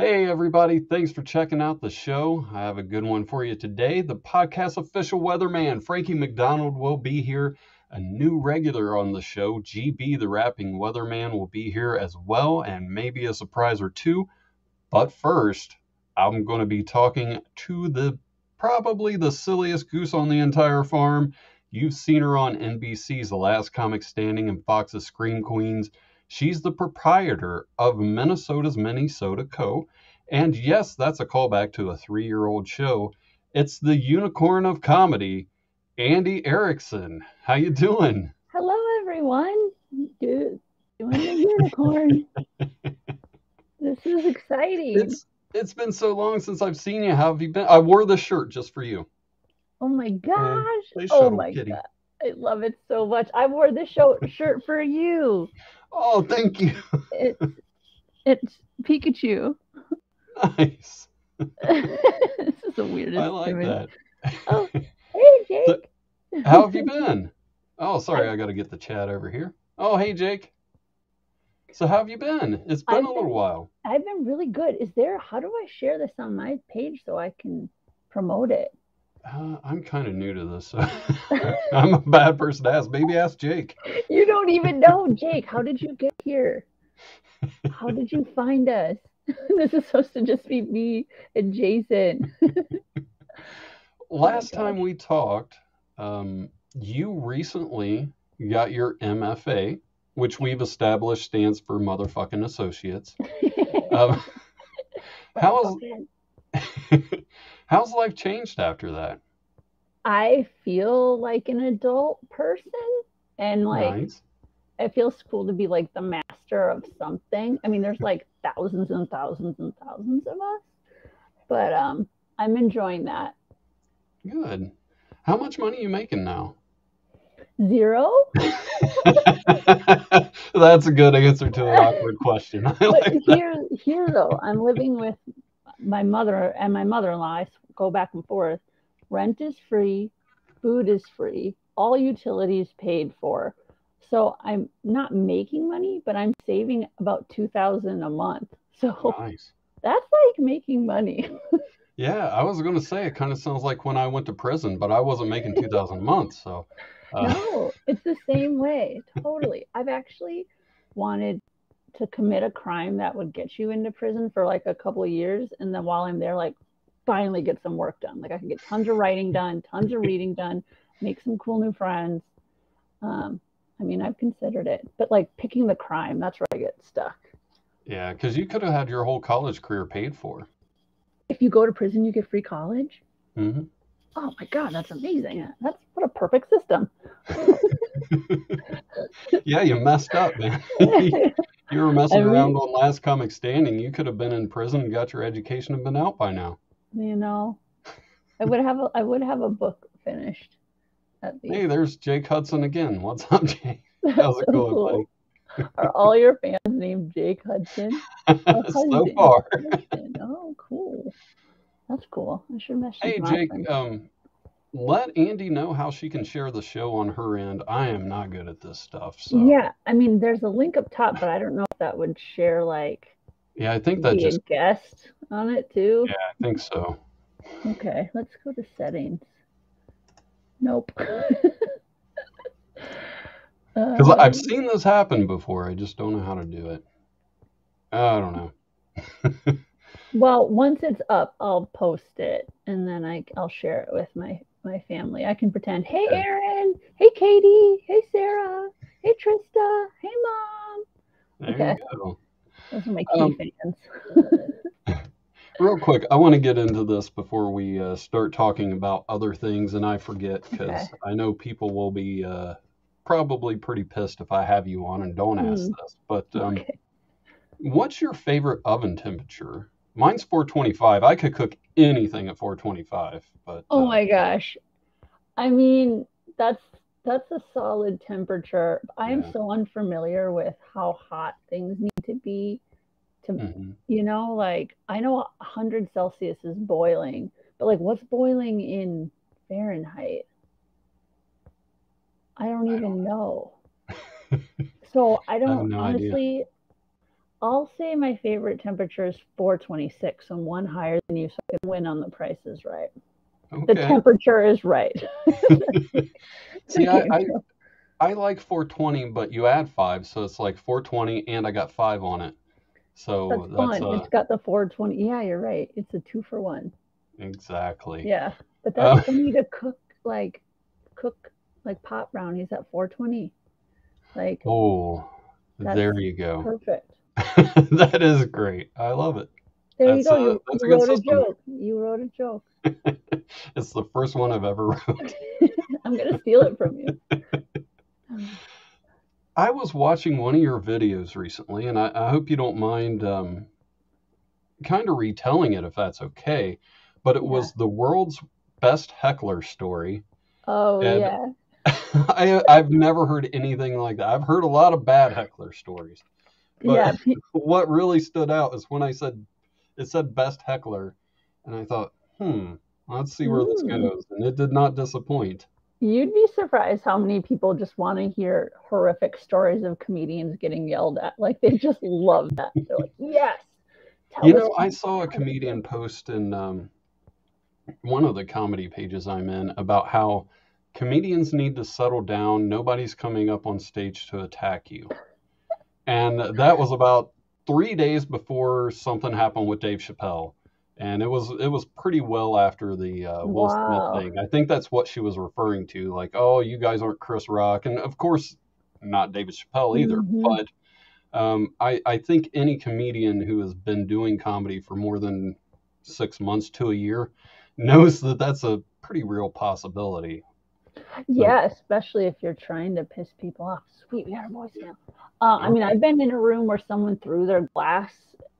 Hey, everybody. Thanks for checking out the show. I have a good one for you today. The podcast official weatherman, Frankie McDonald, will be here. A new regular on the show, GB, the rapping weatherman, will be here as well, and maybe a surprise or two. But first, I'm going to be talking to the probably the silliest goose on the entire farm. You've seen her on NBC's The Last Comic Standing and Fox's Scream Queens. She's the proprietor of Minnesota's Minnesota Co. And yes, that's a callback to a three year old show. It's the unicorn of comedy, Andy Erikson. How you doing? Hello, everyone. Do, doing the unicorn. this is exciting. It's it's been so long since I've seen you. How have you been? I wore this shirt just for you. Oh my gosh. oh my Kitty. god. I love it so much. I wore this show, shirt for you. Oh, thank you. It's it's Pikachu. nice. this is the weirdest I like image. that. Oh, hey Jake. How have you been? Oh, sorry, I got to get the chat over here. Oh, hey, Jake. So, how have you been? It's been I've a little been- while. I've been really good. Is there how do I share this on my page so I can promote it? Uh, I'm kind of new to this. I'm a bad person to ask. Maybe ask Jake. You don't even know, Jake. How did you get here? How did you find us? This is supposed to just be me and Jason. Last gosh. time we talked, um, you recently got your MFA, which we've established stands for motherfucking associates. Um, how's how's life changed after that? I feel like an adult person and like nice. it feels cool to be like the master of something. I mean, there's like thousands and thousands and thousands of us, but um, I'm enjoying that. Good. How much money are you making now? Zero, That's a good answer to an awkward question. I but like here, here though, I'm living with my mother and my mother-in-law. I go back and forth. Rent is free, food is free, all utilities paid for. So I'm not making money, but I'm saving about two thousand a month. So Nice. that's like making money. Yeah, I was going to say it kind of sounds like when I went to prison, but I wasn't making 2000 a month, so uh, No, it's the same way. Totally. I've actually wanted to commit a crime that would get you into prison for like a couple of years. And then while I'm there, like finally get some work done. Like I can get tons of writing done, tons of reading done, make some cool new friends. Um, I mean, I've considered it, but like picking the crime, that's where I get stuck. yeah, because you could have had your whole college career paid for. If you go to prison, you get free college. hmm Oh my God, that's amazing. That's what a perfect system. Yeah, you messed up, man. you were messing I mean- around on Last Comic Standing. You could have been in prison and got your education and been out by now. you know i would have a i would have a book finished Hey, there's Jake Hudson again. What's up, Jake? How's it so going, cool. are all your fans named jake hudson buddy? Oh, so far. Hudson. oh cool that's cool i should message Hey, Jake, um, let Andy know how she can share the show on her end. I am not good at this stuff, so yeah i mean there's a link up top but i don't know if that would share like yeah, I think that just a guest on it too yeah, I think so. okay let's go to settings nope Because Um, I've seen this happen before. I just don't know how to do it. I don't know. Well, once it's up, I'll post it and then I, I'll share it with my, my family. I can pretend, hey, Aaron, hey, Katie, hey, Sarah, hey, Trista, hey, Mom. There Okay. Those are my key Um, fans. Real quick, I want to get into this before we uh, start talking about other things, and I forget because Okay. I know people will be uh, probably pretty pissed if I have you on and don't ask Mm. this. But um, okay. what's your favorite oven temperature? Mine's 425. I could cook anything at 425, but Oh uh, my gosh. I mean, that's that's a solid temperature. I am Yeah. so unfamiliar with how hot things need to be to mhm. you know like i know 100 celsius is boiling but like what's boiling in fahrenheit i don't I even know so i don't no idea. Honestly I'll say my favorite temperature is 426, so one higher than you, so I can win on the prices right. The temperature is right. See, I, I I like 420, but you add five, so it's like 420, and I got five on it. So That's that's fun. uh, It's got the 420. Yeah, you're right. It's a two for one. exactly. Yeah, but that's Uh, that's funny to cook like cook like pot brownies at 420. Like Oh, there you go. perfect. That is great. I love it. There That's you go. a- You, a you good wrote a joke. You wrote a joke. It's the first one I've ever wrote. I'm gonna steal it from you. I was watching one of your videos recently, and I, I hope you don't mind um, kind of retelling it if that's okay. But it Yeah. was the world's best heckler story. Oh And- yeah. I, I've never heard anything like that. I've heard a lot of bad heckler stories. But yeah. what really stood out is when I said it said best heckler, and I thought, hmm, let's see where this Hmm. goes. And it did not disappoint. You'd be surprised how many people just want to hear horrific stories of comedians getting yelled at. Like they just love that. They're like, yes. Tell You know, I saw a comedian post in um, one of the comedy pages I'm in about how comedians need to settle down. Nobody's coming up on stage to attack you. And that was about three days before something happened with Dave Chappelle. And it was it was pretty well after the uh, Will Wow. Smith thing. I think that's what she was referring to. Like, oh, you guys aren't Chris Rock, and of course, not David Chappelle either. Mhm. But um, I, I think any comedian who has been doing comedy for more than six months to a year knows that that's a pretty real possibility. Yeah, especially if you're trying to piss people off. Sweet, we got a voicemail. Uh, I mean, I've been in a room where someone threw their glass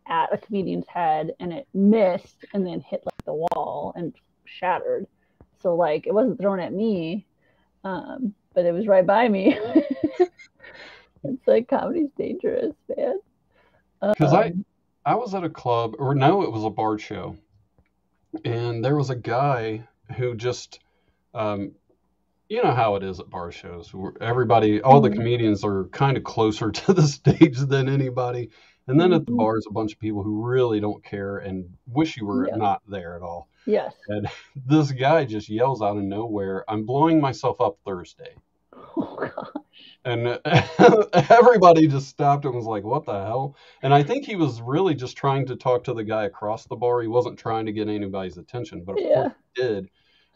at a comedian's head and it missed and then hit like the wall and shattered. So like it wasn't thrown at me, um, but it was right by me. it's like comedy's dangerous, man. Because I, Um, I was at a club, or no, it was a bar show, and there was a guy who just, um, you know how it is at bar shows. Where everybody, all the Mhm. comedians are kind of closer to the stage than anybody, and then at the Mhm. bar is a bunch of people who really don't care and wish you were Yeah. not there at all. yes. And this guy just yells out of nowhere, "I'm blowing myself up Thursday." Oh gosh. And everybody just stopped and was like, "What the hell?" And I think he was really just trying to talk to the guy across the bar. He wasn't trying to get anybody's attention, but of Yeah. course he did.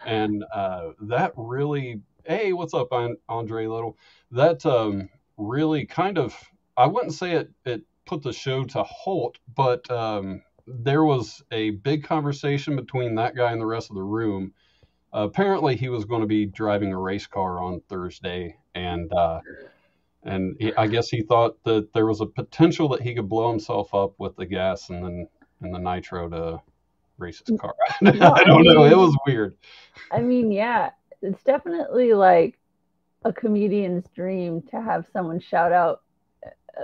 And uh, that really, hey, what's up, Andre Little? That um, really kind of, I wouldn't say it it put the show to halt, but um, there was a big conversation between that guy and the rest of the room. Apparently, he was going to be driving a race car on Thursday, and uh, and he, I guess he thought that there was a potential that he could blow himself up with the gas and then and the nitro to race his car. I don't know. It was weird. I mean, yeah, it's definitely like a comedian's dream to have someone shout out uh,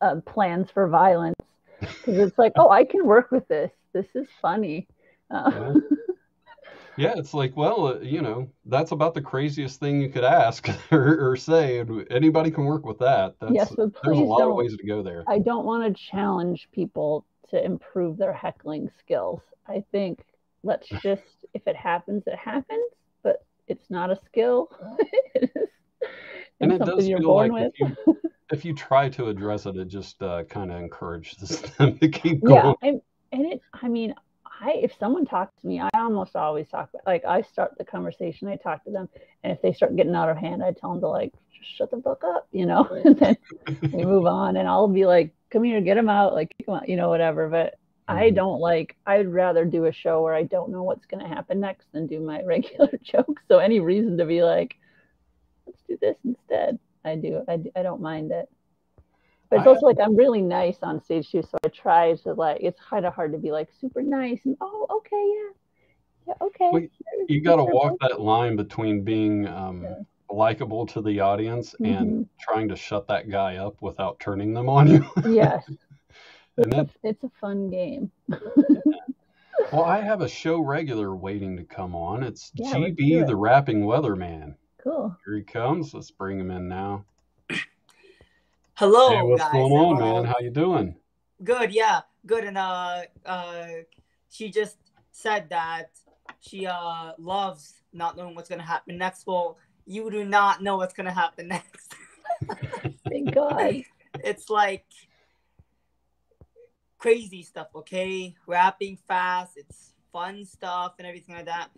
uh, plans for violence because it's like, oh, I can work with this. This is funny. Uh, Yeah. Yeah, it's like, well, uh, you know, that's about the craziest thing you could ask or, or say, anybody can work with that. That's yes, but please there's a lot of don't. ways to go there. I don't want to challenge people to improve their heckling skills. I think let's just, if it happens, it happens, but it's not a skill. it is And it does feel like with. if you, if you try to address it, it just uh, kind of encourages them to keep yeah going. and, and it i mean i if someone talks to me i almost always talk like i start the conversation i talk to them and if they start getting out of hand i tell them to like shut the fuck up you know and then we move on and i'll be like come here get them out like kick 'em out you know whatever but i Mhm. don't like i'd rather do a show where i don't know what's going to happen next than do my regular jokes so any reason to be like let's do this instead i do I, I don't mind it but it's also like I'm really nice on stage too, so I try to like. It's kind of hard to be like super nice and oh, okay, yeah, yeah, okay. Well, You got to walk that line between being um, Yeah. Likable to the audience and Mhm. trying to shut that guy up without turning them on you. Yes, And it's a, that- it's a fun game. Well, I have a show regular waiting to come on. It's Yeah, GB it. the Rapping Weatherman. Cool. Here he comes. Let's bring him in now. Hello, Hey, what's guys. going on, man? How you doing? Good, yeah, good. And uh, uh, she just said that she uh loves not knowing what's gonna happen next. Well, you do not know what's gonna happen next. Thank God. it's like crazy stuff, okay? Rapping fast, it's fun stuff and everything like that.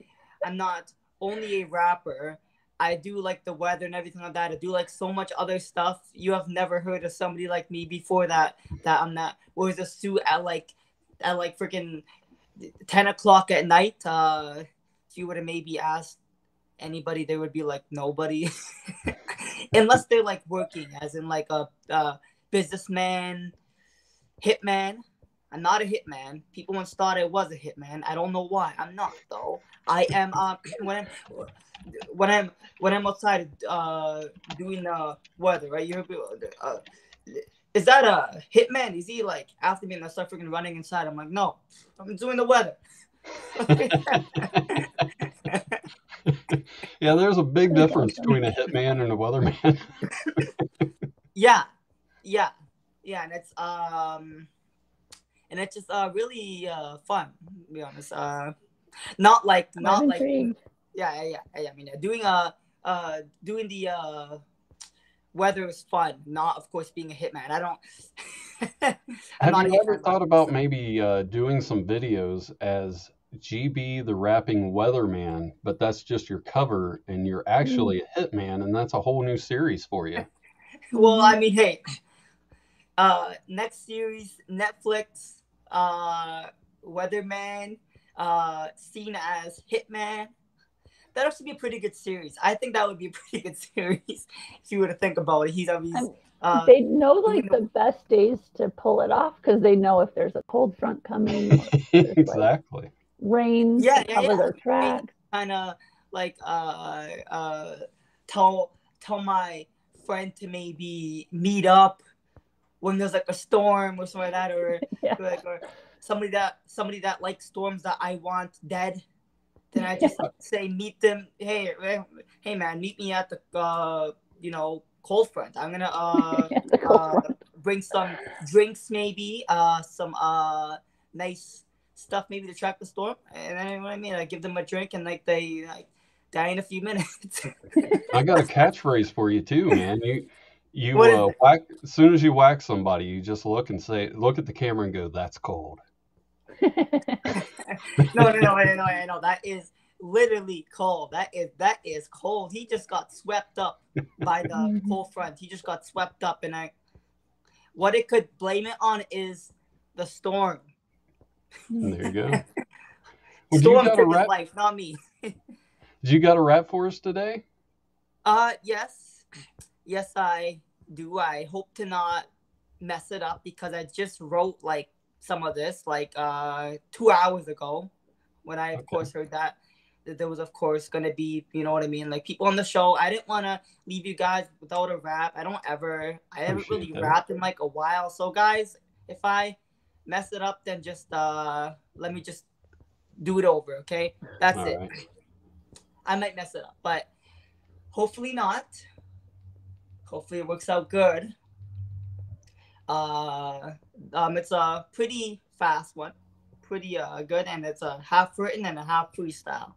I'm not only a rapper, I do like the weather and everything like that. I do like so much other stuff. You have never heard of somebody like me before that that I'm not wears a suit at like at like freaking ten o'clock at night. Uh you would have maybe asked anybody, they would be like nobody. Unless they're like working, as in like a uh businessman, hitman. I'm not a hitman. People once thought I was a hitman. I don't know why. I'm not though. I am um when I'm when I'm when I'm outside uh doing uh weather, right? You're uh, is that a hitman? Is he like after me and I start freaking running inside? I'm like, no, I'm doing the weather. Yeah, there's a big difference between a hitman and a weatherman. yeah, yeah, yeah, and it's um, and it's just uh really uh fun. To be honest, uh, not like not I'm like intrigued. yeah, yeah, yeah, yeah. I mean, yeah, doing uh uh doing the uh weather is fun. Not of course being a hitman. I don't. I'm Have you ever thought about maybe uh, doing some videos as GB the rapping weatherman, but that's just your cover and you're actually a hitman, and that's a whole new series for you. Well, I mean, hey, uh, next series, Netflix, uh, Weatherman, uh, seen as Hitman. That actually be a pretty good series. I think that would be a pretty good series if you were to think about it. He's always, I'm- uh, they know like the best days to pull it off because they know if there's a cold front coming, or exactly. Rain Yeah, yeah, cover yeah. their tracks. kind of like uh, uh, tell tell my friend to maybe meet up when there's like a storm or something like that, or Yeah. like or somebody that somebody that likes storms that I want dead. Then I just say meet them. Hey, hey man, meet me at the uh, you know cold front. I'm gonna uh, Yeah, uh front. bring some drinks maybe, uh some uh nice stuff maybe to track the storm. And then you know what I mean, I give them a drink and like they like die in a few minutes. I got a catchphrase for you too, man. You you uh, whack as soon as you whack somebody, you just look and say, look at the camera and go, "That's cold." no, no, no, no, no, no, no. That is literally cold. That is that is cold. He just got swept up by the Mhm. cold front. He just got swept up, and I. What it could blame it on is the storm. There you go. Well, storm got a took his rap? life, not me. Do you got a rap for us today? Uh, yes, yes, I do. I hope to not mess it up because I just wrote like some of this like uh two hours ago when I of Okay. course heard that that there was of course gonna be you know what I mean like people on the show. I didn't want to leave you guys without a rap. I don't ever. I haven't really that. rapped in like a while. So guys, if I mess it up, then just uh let me just do it over. Okay, that's All it. right. I might mess it up, but hopefully not. Hopefully it works out good. Uh, um, it's a pretty fast one, pretty uh good, and it's a half written and a half freestyle.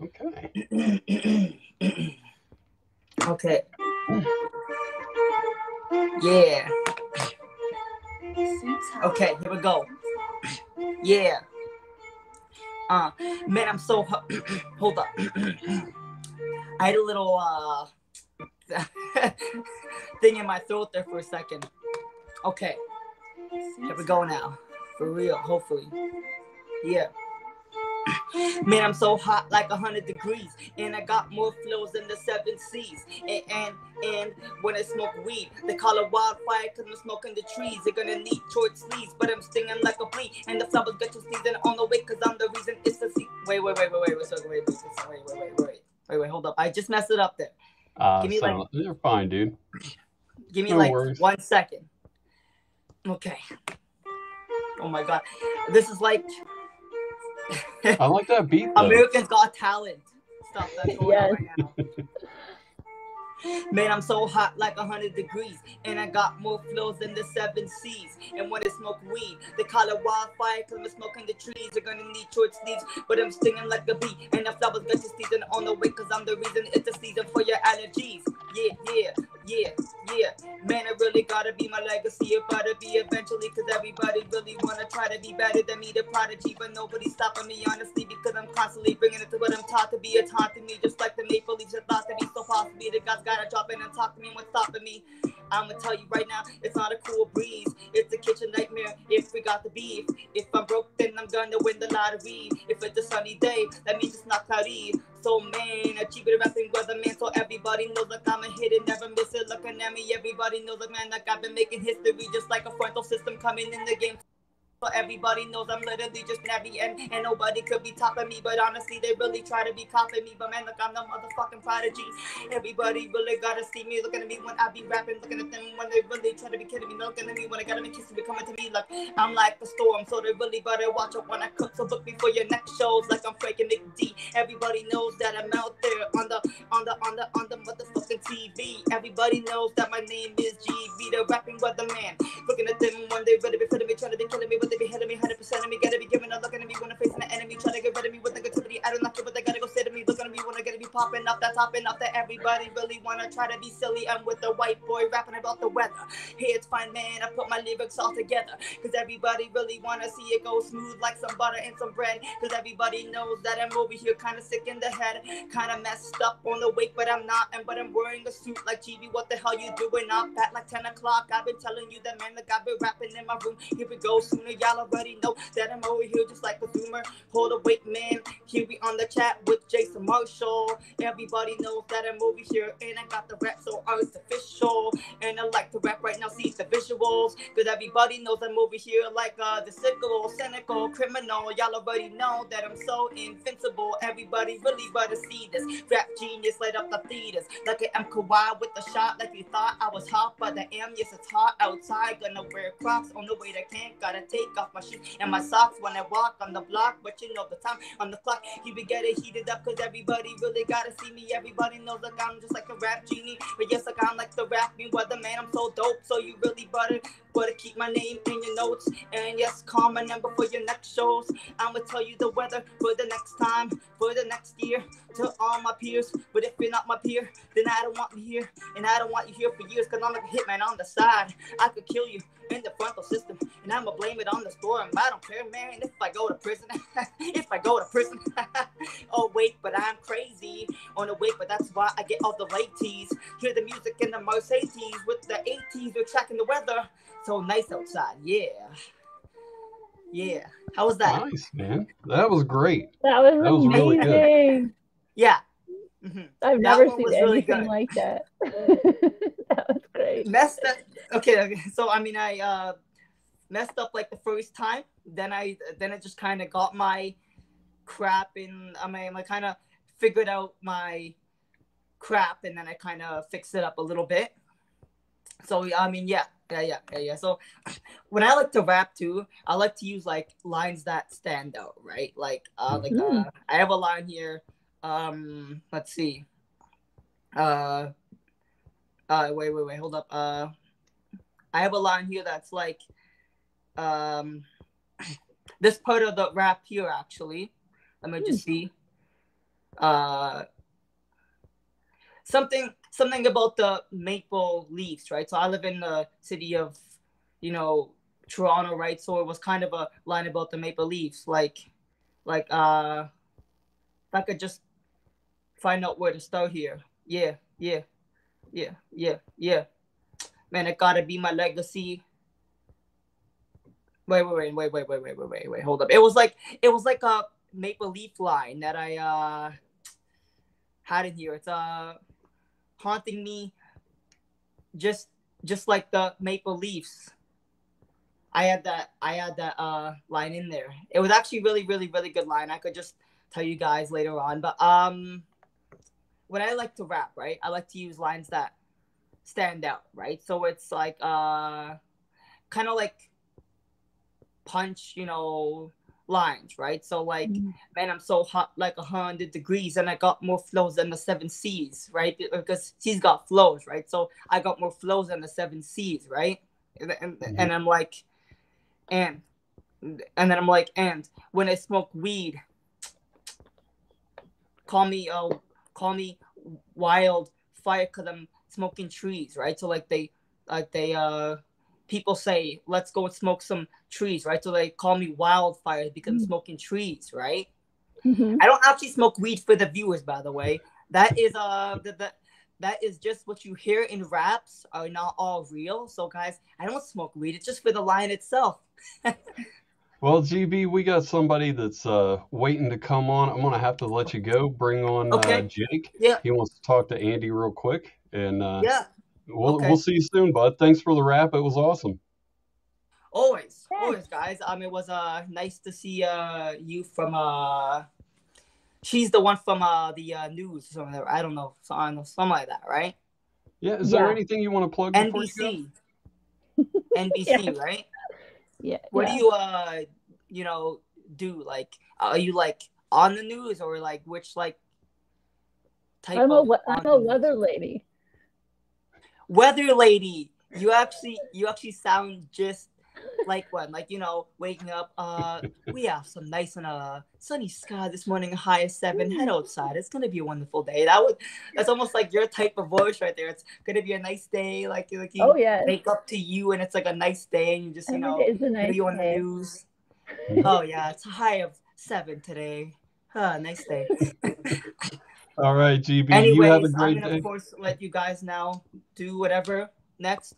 Okay. okay. Yeah. Okay, here we go. Yeah. Uh, man, I'm so hold up. I had a little uh thing in my throat there for a second. Okay, here we go now. For real, hopefully. Yeah. Man, I'm so hot like 100 degrees, and I got more flows than the seven seas. And, and and when I smoke weed, they call it wildfire because I'm smoking the trees. They're gonna need short sleeves, but I'm stinging like a bee. And the flowers get you sneezing on the way because I'm the reason it's the sea. Wait, wait, wait, wait, wait, wait, wait, wait, wait, wait, wait, wait, wait, wait, wait, hold up. I just messed it up there. Uh, Give me, like- sound- you're fine, dude. Give me No like worries. one second. Okay. Oh my god. This is like I like that beat though. Americans Got Talent stuff that's going on Yes. right now. Man, I'm so hot like 100 degrees. And I got more flows than the seven seas. And when I smoke weed, they call it wildfire because I'm smoking the trees. You're gonna need short sleeves, but I'm stinging like a bee. And the flowers got your season on the way because I'm the reason it's the season for your allergies. Yeah, yeah, yeah, yeah. Man, I really gotta be my legacy. It gotta be eventually because everybody really wanna try to be better than me, the prodigy. But nobody's stopping me, honestly, because I'm constantly bringing it to what I'm taught to be. It's haunting me, just like the maple leaves are thought to be so possibly. The God's gotta drop in and talk to me. What's stopping me? I'm gonna tell you right now, it's not a cool breeze. It's a kitchen nightmare if we got the beef. If I'm broke, then I'm gonna win the lottery. If it's a sunny day, that means it's not cloudy. So man, achieve it rapping weatherman, so everybody knows like I'm a hit and never miss it. Looking at me, everybody knows like man, like I've been making history, just like a frontal system coming in the game. So everybody knows I'm literally just nabby and, and nobody could be topping me. But honestly, they really try to be copying me. But man, look, I'm the motherfucking prodigy. Everybody really gotta see me looking at me when I be rapping, looking at them when they really try to be kidding me, looking at me when I gotta be kissing me, coming to me like I'm like the storm. So they really better watch out when I cook. So book me for your next shows like I'm freaking McD. Everybody knows that I'm out there on the on the on the on the motherfucking TV. Everybody knows that my name is GB, the rapping weatherman. Looking at them when they really be feeling me, trying to be killing me with with every hit of me, 100% of me. Gotta be giving a look at me, wanna face an enemy. Try to get rid of me with negativity. I don't like it, but they gotta go say to me. Look when I gotta be popping up that popping up that everybody really wanna try to be silly. I'm with the white boy rapping about the weather. Hey, it's fine, man. I put my lyrics all together, cause everybody really wanna see it go smooth like some butter and some bread. Cause everybody knows that I'm over here kinda sick in the head, kinda messed up on the weight, but I'm not. And but I'm wearing a suit like GB. What the hell you doing up at like 10 o'clock? I've been telling you that man, like I've been rapping in my room. Here we go sooner y'all already know that I'm over here just like a zoomer. Hold a wait, man. Here we on the chat with Jason Marshall. Everybody knows that I'm over here and I got the rap so artificial. And I like to rap right now, see the visuals. Cause everybody knows I'm over here like uh, the sickle, cynical, criminal. Y'all already know that I'm so invincible. Everybody really better see this. Rap genius light up the theaters. Like I am Kawhi with the shot, like you thought I was hot, but I am. Yes, it's hot outside. Gonna wear Crocs on the way to camp. Gotta take off my shoes and my socks when I walk on the block. But you know the time on the clock, he be getting heated up because everybody really gotta see me. Everybody knows like I'm just like a rap genie. But yes, like I'm like the rapping weatherman. I'm so dope, so you really better better keep my name in your notes. And yes, call my number for your next shows. I'ma tell you the weather for the next time, for the next year, to all my peers. But if you're not my peer, then I don't want you here, and I don't want you here for years, cause I'm like a hitman on the side. I could kill you in the frontal system, and I'ma blame it on the storm. I don't care, man, if I go to prison. if I go to prison. oh, wait, but I'm crazy. On the wait, but that's why I get all the late teas. Hear the music in the Mercedes with the 80s. We're tracking the weather. So nice outside. Yeah. Yeah. How was that? Nice, man. That was great. That was, That was amazing. really good. Yeah. Mhm. I've That never seen was really anything good. like that. that was great. Messed up. Okay, okay. So I mean, I uh messed up like the first time. Then I then I just kind of got my crap in. I mean, I kind of figured out my crap, and then I kind of fixed it up a little bit. So I mean, yeah, yeah, yeah, yeah, yeah. So when I like to rap too, I like to use like lines that stand out, right? Like, uh, like uh, Mhm. I have a line here. Um, let's see. Uh, uh, wait, wait, wait, hold up. Uh, I have a line here that's like, um, this part of the rap here actually. Let me just see. Uh, something something about the maple leaves, right? So I live in the city of, you know, Toronto, right? So it was kind of a line about the maple leaves, like, like uh, if I could just find out where to start here. Yeah, yeah, yeah, yeah, yeah. Man, it gotta be my legacy. Wait, wait, wait, wait, wait, wait, wait, wait, wait. Hold up. It was like it was like a maple leaf line that I uh had in here. It's uh haunting me just just like the maple leaves. I had that I had that uh line in there. It was actually really, really, really good line. I could just tell you guys later on. But um when I like to rap, right, I like to use lines that stand out, right? So it's like uh kind of like punch, you know, lines, right? So like, Mhm. man, I'm so hot, like a hundred degrees, and I got more flows than the seven seas, right? Because he's got flows, right? So I got more flows than the seven seas, right? And and, Mhm. and I'm like, and and then I'm like, and when I smoke weed, call me uh call me wild fire because I'm smoking trees, right? So like they like they uh people say let's go and smoke some trees, right? So they call me wildfire because I'm Mm. smoking trees, right? Mhm. I don't actually smoke weed for the viewers, by the way. That is uh that that that is just what you hear in raps are not all real. So guys, I don't smoke weed. It's just for the line itself. Well, GB, we got somebody that's uh, waiting to come on. I'm gonna have to let you go. Bring on uh, Okay. Jake. Yeah. He wants to talk to Andy real quick, and uh, Yeah, we'll Okay. we'll see you soon, bud. Thanks for the rap. It was awesome. always, Yeah. always, guys. Um, it was uh nice to see uh you from uh. She's the one from uh the uh, news or something. I don't know, so- I don't know, something like that, right? Yeah. Is there anything you want to plug before you go? NBC. NBC, right? Yeah. What yeah. do you uh you know do? Like are you like on the news or like which like type I'm a of we- on I'm the a news? weather lady. Weather lady? You actually you actually sound just like one. Like you know, waking up, uh we have some nice and uh sunny sky this morning, high of seven, head outside. It's gonna be a wonderful day. That would that's almost like your type of voice right there. It's gonna be a nice day, like like you Oh yeah. wake up to you and it's like a nice day and you just, you know, is a nice you on the news. Oh yeah, it's a high of seven today. Huh, nice day. All right, GB. Anyways, you have a I'm great gonna day. of course let you guys now do whatever next.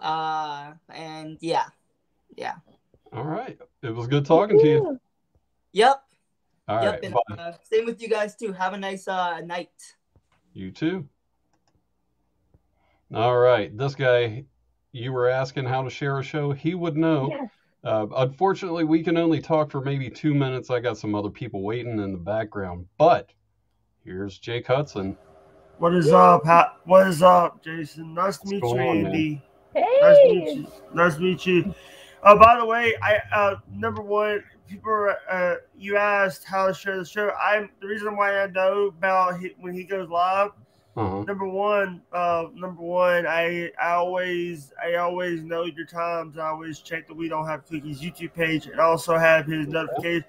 Uh and yeah. Yeah. All right. It was good talking to you. Yep. All yep. right. and, uh, same with you guys too. Have a nice uh night. You too. All right. This guy, you were asking how to share a show. He would know. Yes. Uh, unfortunately, we can only talk for maybe two minutes. I got some other people waiting in the background. But here's Jake Hudson. What is up? How, what is up, Jason? Nice to meet you, going on, man? Andy. Nice to meet you. Nice to meet you. Uh, by the way, I uh, number one, people, are, uh, you asked how to share the show. I'm the reason why I know about he, when he goes live. Uh-huh. Number one, uh, number one, I I always I always know your times. I always check that we don't have cookies YouTube page, and also have his notification.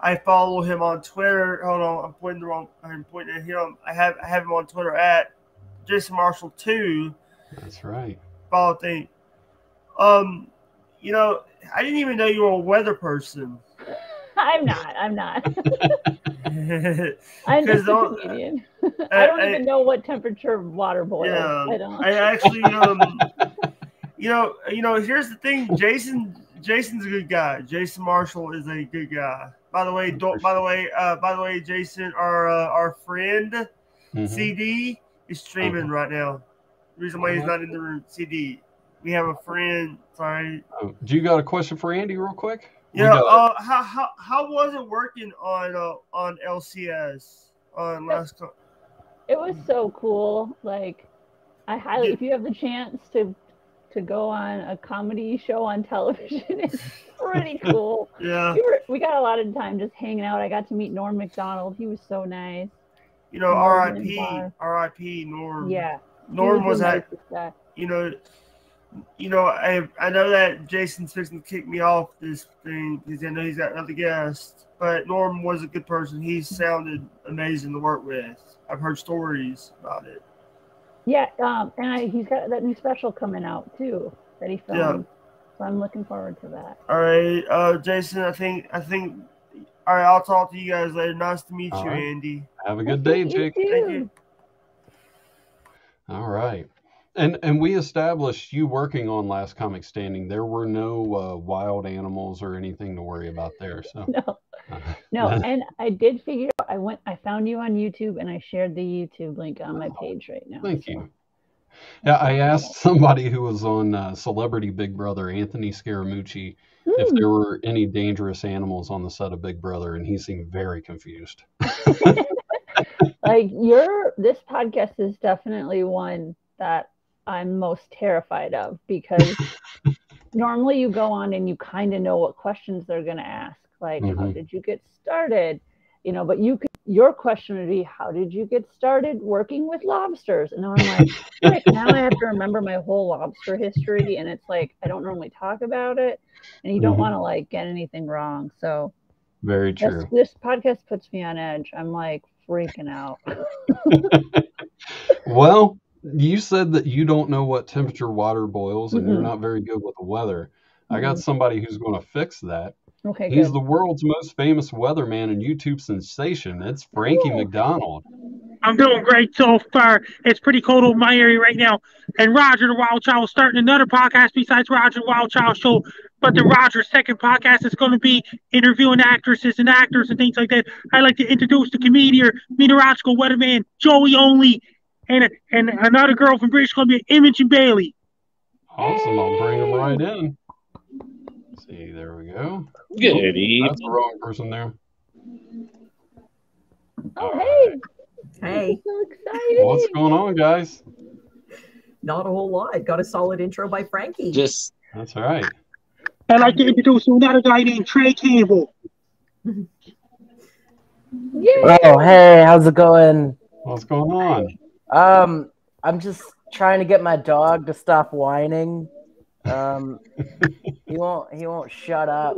I follow him on Twitter. Hold on, I'm pointing the wrong. I'm pointing at him. I have I have him on Twitter at Jason Marshall two. That's right. Follow thing. Um, you know, I didn't even know you were a weather person. I'm not. I'm not. I'm 'Cause just a don't- comedian. I don't I- even know what temperature water boils. I don't. I actually, um, you know, you know. Here's the thing, Jason. Jason's a good guy. Jason Marshall is a good guy. By the way, don't, by the way, uh, by the way, Jason, our uh, our friend Mhm. CD is streaming Uh-huh. right now. The reason why he's Uh-huh. not in the room, CD. We have a friend. Sorry. Oh, do you got a question for Andy, real quick? Yeah. Uh, how how how was it working on uh, on LCS on last? Co- It was so cool. Like, I highly, Yeah. if you have the chance to to go on a comedy show on television, is pretty cool. yeah. We were we got a lot of time just hanging out. I got to meet Norm Macdonald. He was so nice. You know, R.I.P. R.I.P. Norm. Yeah. Norm was the at you know, you know, I I know that Jason's fixing to kick me off this thing because I know he's got another guest. But Norm was a good person. He sounded amazing to work with. I've heard stories about it. Yeah, um, and I, he's got that new special coming out too that he filmed. Yeah. So I'm looking forward to that. All right, uh, Jason. I think I think. All right, I'll talk to you guys later. Nice to meet All you, right. Andy. Have a good Thank day, you Jake. Thank you. All right. And and we established you working on Last Comic Standing. There were no uh, wild animals or anything to worry about there. So No, no, and I did figure. I went. I found you on YouTube, and I shared the YouTube link on my page right now. thank so- you. Yeah, I asked somebody who was on uh, Celebrity Big Brother, Anthony Scaramucci, if Hmm. there were any dangerous animals on the set of Big Brother, and he seemed very confused. like your this podcast is definitely one that I'm most terrified of because normally you go on and you kind of know what questions they're going to ask. like, how Mhm. did you get started? You know, but you could, your question would be, how did you get started working with lobsters? And I'm like, frick, now I have to remember my whole lobster history. And it's like, I don't normally talk about it. And you don't Mhm. want to like get anything wrong. So Very this, true. this podcast puts me on edge. I'm like freaking out. Well, you said that you don't know what temperature water boils and you're Mhm. not very good with the weather. I got somebody who's going to fix that. Okay, He's good. the world's most famous weatherman and YouTube sensation. It's Frankie Oh. McDonald. I'm doing great so far. It's pretty cold over my area right now. And Roger the Wild Child is starting another podcast besides Roger the Wild Child show. But the Roger's second podcast is going to be interviewing actresses and actors and things like that. I'd like to introduce the comedian, meteorological weatherman, Joey Only, and and another girl from British Columbia, Imogen Bailey. Awesome. I'll bring them right in. See, there we go. Good That's evening. the wrong person there. Oh, hey. Hey, This is so excited. What's going on, guys? not a whole lot. Got a solid intro by Frankie. Just That's all right. And I'd like to introduce another guy named Trey Campbell. Yay. Oh, hey, how's it going? What's going on? Um, I'm just trying to get my dog to stop whining. Um, he won't. He won't shut up.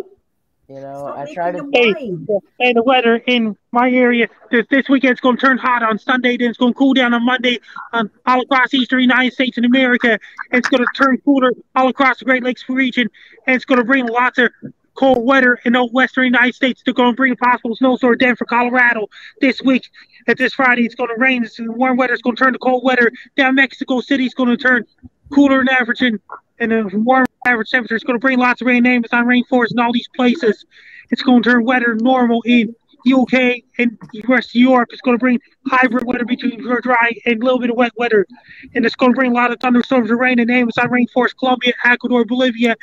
You know, Stop I try to. him Hey, the weather in my area this, this weekend's going to turn hot on Sunday, then it's going to cool down on Monday on all across the eastern United States and America. It's going to turn cooler all across the Great Lakes region, and it's going to bring lots of cold weather in the western United States. They're going to bring a possible snowstorm down for Colorado this week. At this Friday, it's going to rain. It's warm weather. It's going to turn to cold weather. Down Mexico City, it's going to turn cooler than average, and, and a warm average temperature. It's going to bring lots of rain, Amazon rainforest, and all these places. It's going to turn weather normal in the UK and the rest of Europe. It's going to bring hybrid weather between dry and a little bit of wet weather. And it's going to bring a lot of thunderstorms and rain in Amazon rainforest, Colombia, Ecuador, Bolivia,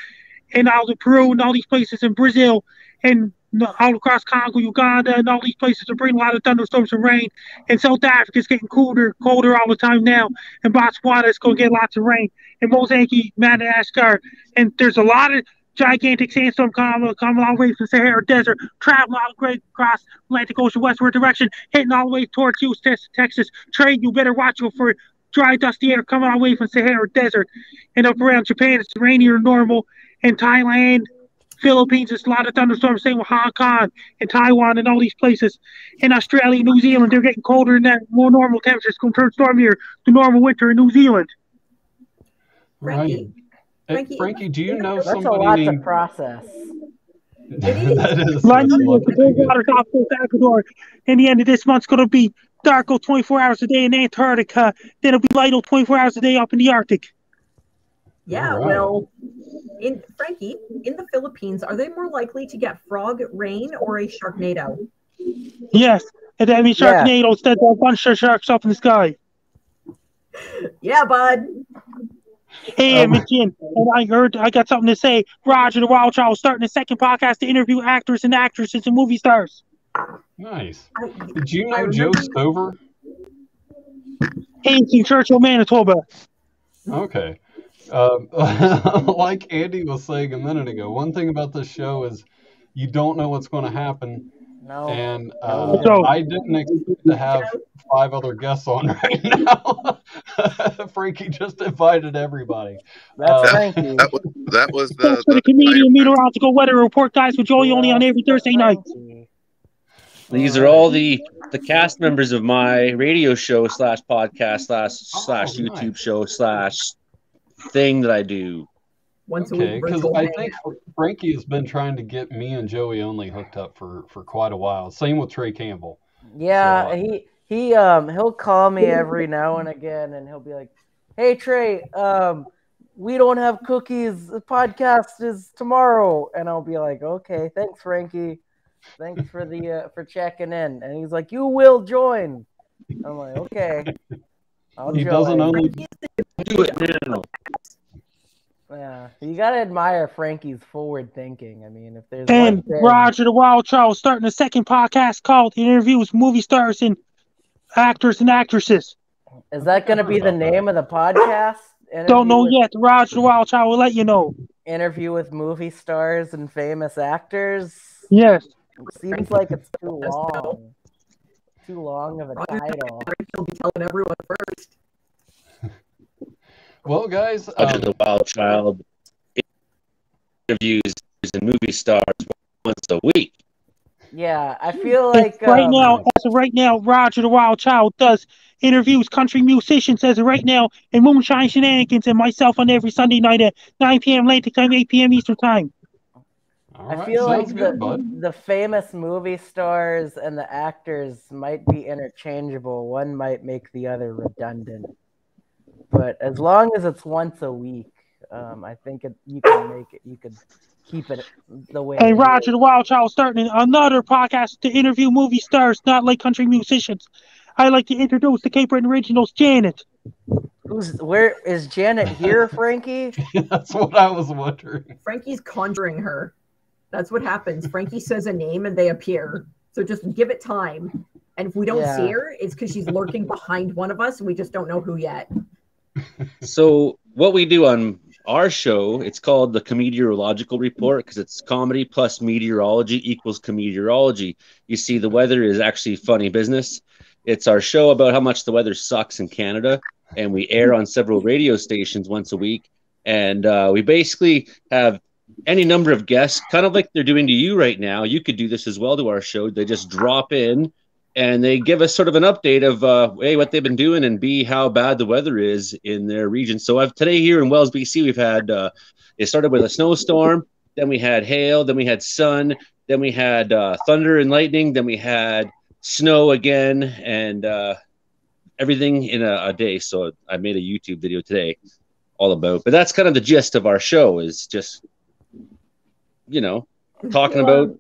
and all the Peru and all these places in Brazil and all across Congo, Uganda, and all these places to bring a lot of thunderstorms and rain. And South Africa is getting colder, colder all the time now. And Botswana is going to get lots of rain. And Mozambique, Madagascar, and there's a lot of gigantic sandstorm coming, coming all the way from Sahara Desert, traveling all the way across Atlantic Ocean westward direction, hitting all the way towards Houston, Texas. Trey, you better watch out for dry, dusty air coming all the way from Sahara Desert. And up around Japan, it's rainier than normal. And Thailand, Philippines, it's a lot of thunderstorms, same with Hong Kong and Taiwan and all these places. In Australia, New Zealand, they're getting colder than that, more normal temperatures. It's going to turn stormier to normal winter in New Zealand. Right. Frankie. Hey, Frankie, Frankie, do you know That's a somebody lot to process. that is. London that's the cold water off Coast Ecuador. In the end of this month, it's going to be dark oh, 24 hours a day in Antarctica. Then it'll be light oh, 24 hours a day up in the Arctic. Yeah, All right. well, in Frankie, in the Philippines, are they more likely to get frog rain or a sharknado? Yes. And then I mean Yeah. Sharknado instead of a bunch of sharks up in the sky. Yeah, bud. Hey, Um, Imogen, and I heard I got something to say. Roger the Wild Child starting a second podcast to interview actors and actresses and movie stars. Nice. I, Did you know Joe remember- Stover? Hey, in Churchill, Manitoba. Okay. Um, like Andy was saying a minute ago, one thing about this show is you don't know what's going to happen. No. And uh, So- I didn't expect to have five other guests on right now. Frankie just invited everybody. That's uh, Frankie. That was that was the, Thanks the the comedian meteorological weather report, guys, with Joey only on every Thursday night. These are all the the cast members of my radio show slash podcast slash slash Oh, YouTube nice. show slash thing that I do. once a Okay, week, because I think Frankie has been trying to get me and Joey only hooked up for for quite a while. Same with Trey Campbell. Yeah, So- he he um he'll call me every now and again, and he'll be like, "Hey Trey, um, we don't have cookies. The podcast is tomorrow," and I'll be like, "Okay, thanks, Frankie. Thanks for the uh, for checking in." And he's like, "You will join." I'm like, "Okay." I'll He join." doesn't only Do it now. Yeah, you gotta admire Frankie's forward thinking. I mean, if there's And thing, Roger the Wild Child starting a second podcast called Interviews Movie Stars and Actors and Actresses. is that gonna be the name of the podcast? Don't know with- yet. Roger the Wild Child will let you know. Interview with movie stars and famous actors. Yes. Seems like it's too long. Too long of a title. He'll be telling everyone first. Well, guys, Roger um, the Wild Child interviews and movie stars once a week. Yeah, I feel And like right um, now, as of right now, Roger the Wild Child does interviews country musicians as of right now and Moonshine Shenanigans and myself on every Sunday night at 9 p.m. Atlantic time, 8 p.m. Eastern time. all I right, feel like sounds good, bud. the, the famous movie stars and the actors might be interchangeable. One might make the other redundant. But as long as it's once a week, um, I think it, you can make it. You could keep it the way. And it Roger the Wild Child starting another podcast to interview movie stars, not like country musicians. I'd like to introduce the Cape Breton Originals, Janet. Who's where is Janet here, Frankie? That's what I was wondering. Frankie's conjuring her. That's what happens. Frankie says a name and they appear. So just give it time. And if we don't Yeah. see her, it's because she's lurking behind one of us and we just don't know who yet. So what we do on our show, it's called the Comediological Report because it's comedy plus meteorology equals comediology. You see, the weather is actually funny business. It's our show about how much the weather sucks in Canada, and we air on several radio stations once a week. And uh, we basically have any number of guests, kind of like they're doing to you right now. You could do this as well to our show. They just drop in and they give us sort of an update of uh, a what they've been doing and b how bad the weather is in their region. So I've today here in Wells, BC, we've had uh, it started with a snowstorm, then we had hail, then we had sun, then we had uh, thunder and lightning, then we had snow again, and uh, everything in a, a day. So I made a YouTube video today all about. But that's kind of the gist of our show is just you know talking about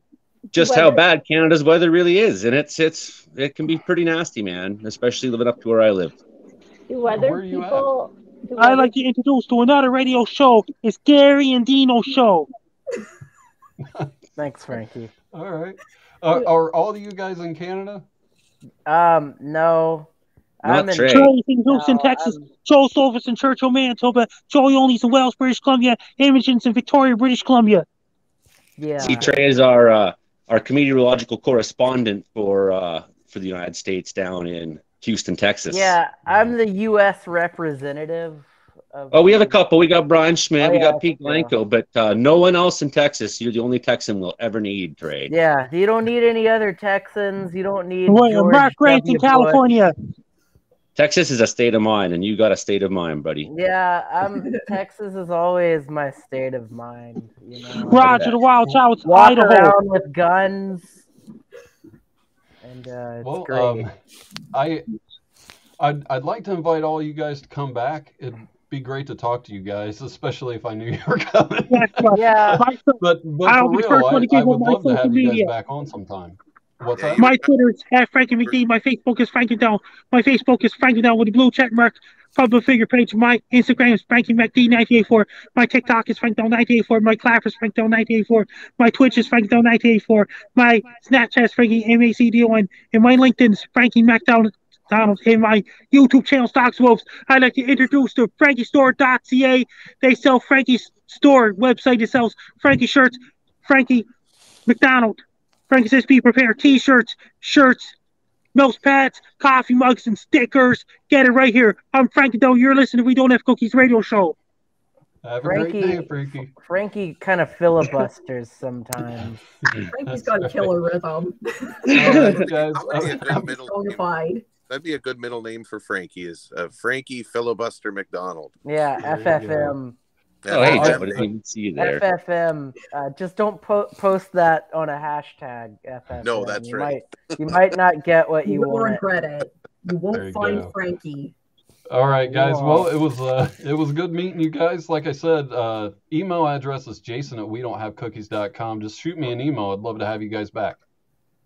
just how bad Canada's weather really is, and it's it's it can be pretty nasty, man. Especially living up to where I live. Do weather Where are you people? do I'd weather- like to introduce to another radio show. It's Gary and Dino Show. Thanks, Frankie. All right. Uh, are all of you guys in Canada? Um, no, Not I'm in. Trey. Trey's in Houston, no, Texas. I'm- Joe Silver's in Churchill, Manitoba. Joey Only's in Wells, British Columbia. Imogen's in Victoria, British Columbia. yeah. See, Trey is our uh, our meteorological correspondent for uh, for the United States down in Houston, Texas. Yeah, I'm the U.S. representative. Of Oh, we have a couple. We got Brian Schmidt, Oh, we yeah, got Pete yeah. Blanco, but uh, no one else in Texas. You're the only Texan we'll ever need, Trey. Yeah, you don't need any other Texans. You don't need Wait, Mark Grant in W. Bush. California. Texas is a state of mind, and you got a state of mind, buddy. Yeah, I'm. Texas is always my state of mind. You know, Roger the Wild Child's walk Idaho. around with guns, and uh, it's Well, great. um, I, I'd, I'd like to invite all you guys to come back. It'd be great to talk to you guys, especially if I knew you were coming. Yes, yeah, But but I'll for be the real, first one I, to give I would my love to have social you guys back on sometime. What's Yeah, that? my Twitter is at Frankie McD. My Facebook is Frankie Down. My Facebook is Frankie Down with a blue check mark. Public figure page. My Instagram is Frankie McD 984. My TikTok is Frank Down 984. My Clapper is Frank Down 984. My Twitch is Frank Down 984. My Snapchat is Frankie MACDON. And my LinkedIn is Frankie McDonald. Donald and my YouTube channel Stocks Wolves. I'd like to introduce the FrankieStore.ca. They sell Frankie's store website. It sells Frankie shirts, Frankie McDonald, Frankie says be prepared t-shirts, shirts, mouse pads, coffee mugs, and stickers. Get it right here. I'm Frankie Doe. You're listening to We Don't Have Cookies radio show. Have a great Frankie- day, Frankie. Frankie kind of filibusters sometimes. Frankie's That's got a right. killer rhythm. All right, guys. That would be a good middle. That'd be a good middle name for Frankie. Is uh, Frankie Filibuster McDonald. Yeah, There you. FFM. Oh, hey, That's Joe, I didn't even see you there. FFM. Uh, just don't po- post that on a hashtag. FFM. No, that's you right. Might, you might not get what You you will want. regret it. You won't you find go. Frankie. All right, guys. Wow. Well, it was uh, it was good meeting you guys. Like I said, uh, email address is jason at we don't have cookies.com. Just shoot me an email. I'd love to have you guys back.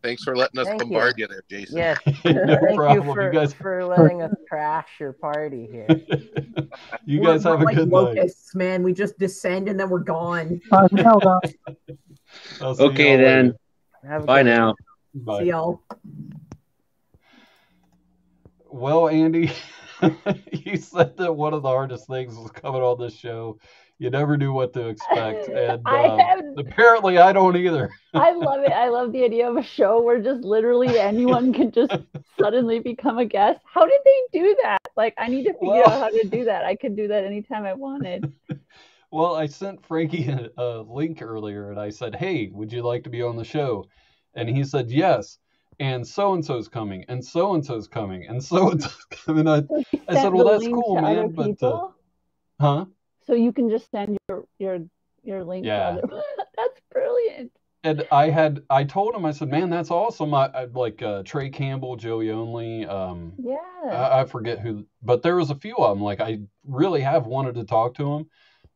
Thanks for letting us Thank bombard you. there, Jason. Yes. no Thank problem. you for, You guys, for letting us trash your party here. you We're- guys we're have a like good night. locusts, man. We just descend and then we're gone. Uh, hell no. Okay, then. Have Bye now. Bye. See y'all. Well, Andy, you said that one of the hardest things was coming on this show. You never knew what to expect, and I uh, have apparently I don't either. I love it. I love the idea of a show where just literally anyone can just suddenly become a guest. How did they do that? Like, I need to figure Well- out how to do that. I could do that anytime I wanted. Well, I sent Frankie a, a link earlier, and I said, "Hey, would you like to be on the show?" And he said, "Yes." And so and so's coming, and so and so's coming, and so and so's coming. I, I said, "Well, that's cool, man, but, uh, huh?" So you can just send your your your link Yeah. That's brilliant. And I had I told him I said, "Man, that's awesome." I, I like uh, Trey Campbell, Joey Only. Um, Yeah. I, I forget who, but there was a few of them. Like I really have wanted to talk to him,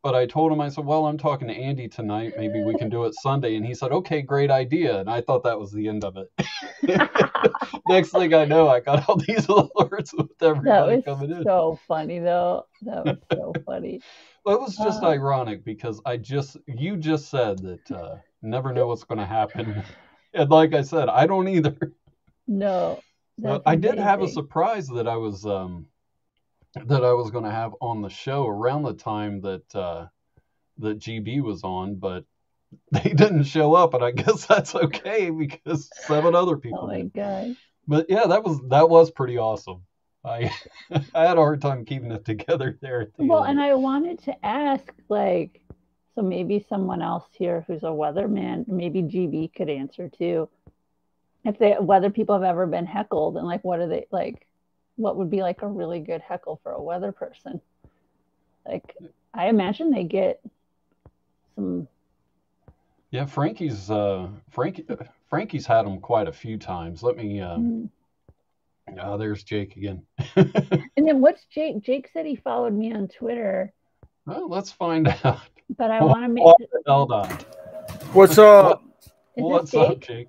but I told him I said, "Well, I'm talking to Andy tonight. Maybe we can do it Sunday." And he said, "Okay, great idea." And I thought that was the end of it. Next thing I know, I got all these alerts with that everybody was coming in. so funny though. That was so funny. Well, it was just Uh, ironic because I just you just said that uh, never know what's going to happen, and like I said, I don't either. No. But I did have a surprise that I was um that I was going to have on the show around the time that uh that GB was on, but they didn't show up, and I guess that's okay because seven other people Oh my did. gosh. But yeah, that was that was pretty awesome. I I had a hard time keeping it together there. The Well, end. and I wanted to ask, like, so maybe someone else here who's a weatherman, maybe GB could answer too. If they whether people have ever been heckled and like what are they like what would be like a really good heckle for a weather person? Like I imagine they get some Yeah, Frankie's uh Frankie Frankie's had them quite a few times. Let me uh mm. Oh, there's Jake again. and then what's Jake? Jake said he followed me on Twitter, well, let's find out. but I want to make Hold on. What's up? is What's this up, Jake? Jake?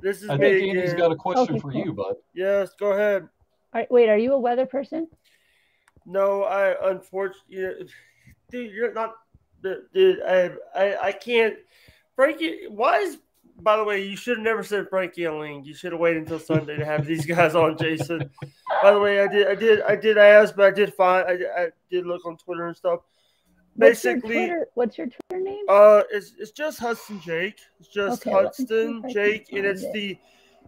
This is I me think Andy's again. got a question Okay, for cool. you, bud. Yes, go ahead. All right, wait, are you a weather person? No, I unfortunately, dude, you're not, dude. I, I, I can't. Frankie, why is? By the way, you should have never said Frankie and Ling. You should have waited until Sunday to have these guys on, Jason. By the way, I did, I did, I did ask, but I did find, I, I did look on Twitter and stuff. What's your Basically, Twitter? What's your Twitter name? uh, it's it's just Hudson Jake. It's just Okay, let me see Hudson if I can Jake, and it's it. the.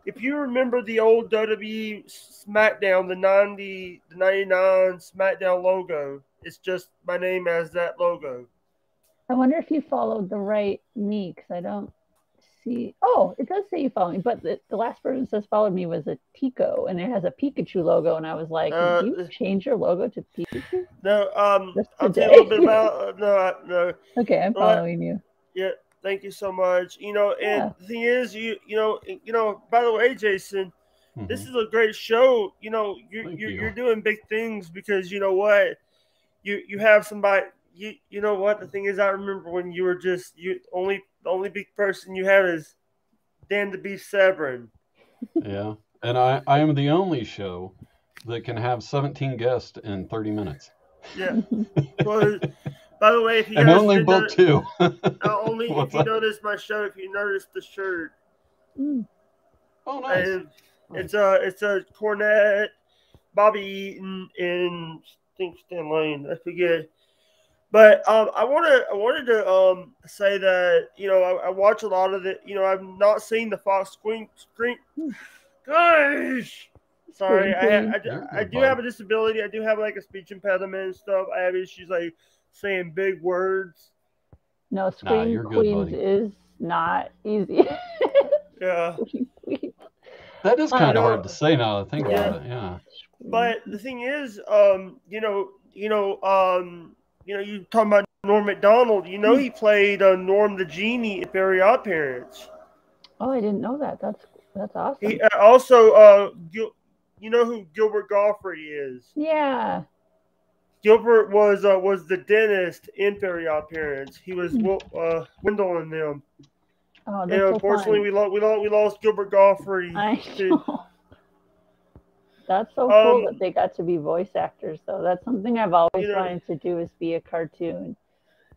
If you remember the old WWE SmackDown, the ninety, the ninety nine SmackDown logo, it's just my name as that logo. I wonder if you followed the right me because I don't see. Oh, it does say you follow me, but the, the last person that says followed me was a Tico, and it has a Pikachu logo, and I was like, Uh, did you change your logo to Pikachu? No, um, I'll tell you a little bit about. Uh, no, no, Okay, I'm Well, I- following you. yeah. Thank you so much. You know, and Yeah. the thing is, you, you know, you know. By the way, Jason, this Mhm. is a great show. You know, you're you're, you. you're doing big things because you know what, you you have somebody. You you know what the thing is. I remember when you were just you only the only big person you have is Dan the Beef Severn. Yeah. And I, I am the only show that can have 17 guests in 30 minutes. Yeah. well, by the way, if you And only book two. only if you that? notice my show, if you notice the shirt, Mm. Oh, nice. and it's a it's a Cornette, Bobby Eaton, and I think Stan Lane. I forget. But um, I want to I wanted to um say that you know I, I watch a lot of the you know I've not seen the Fox Screen Screen. Gosh, sorry, I ha- I, do- I do have a disability. I do have like a speech impediment and stuff. I have issues like saying big words. No, Scream you're good, Queens buddy. is not easy. Yeah. That is kind of hard to say now I think Yeah. about it. Yeah. But the thing is, um, you know, you know, um, you know, you talking about Norm Macdonald. You know, he played uh, Norm the Genie in Fairly OddParents. Oh, I didn't know that. That's that's awesome. He uh, also, uh, Gil- you know who Gilbert Gottfried is. yeah. Gilbert was uh, was the dentist in Fairly OddParents. He was Hmm. Uh, Wendell in them. Oh, that's And so unfortunately, fun. we lost we lost we lost Gilbert Gottfried. I to-. That's so cool Um, that they got to be voice actors, though. That's something I've always You know- wanted to do is be a cartoon.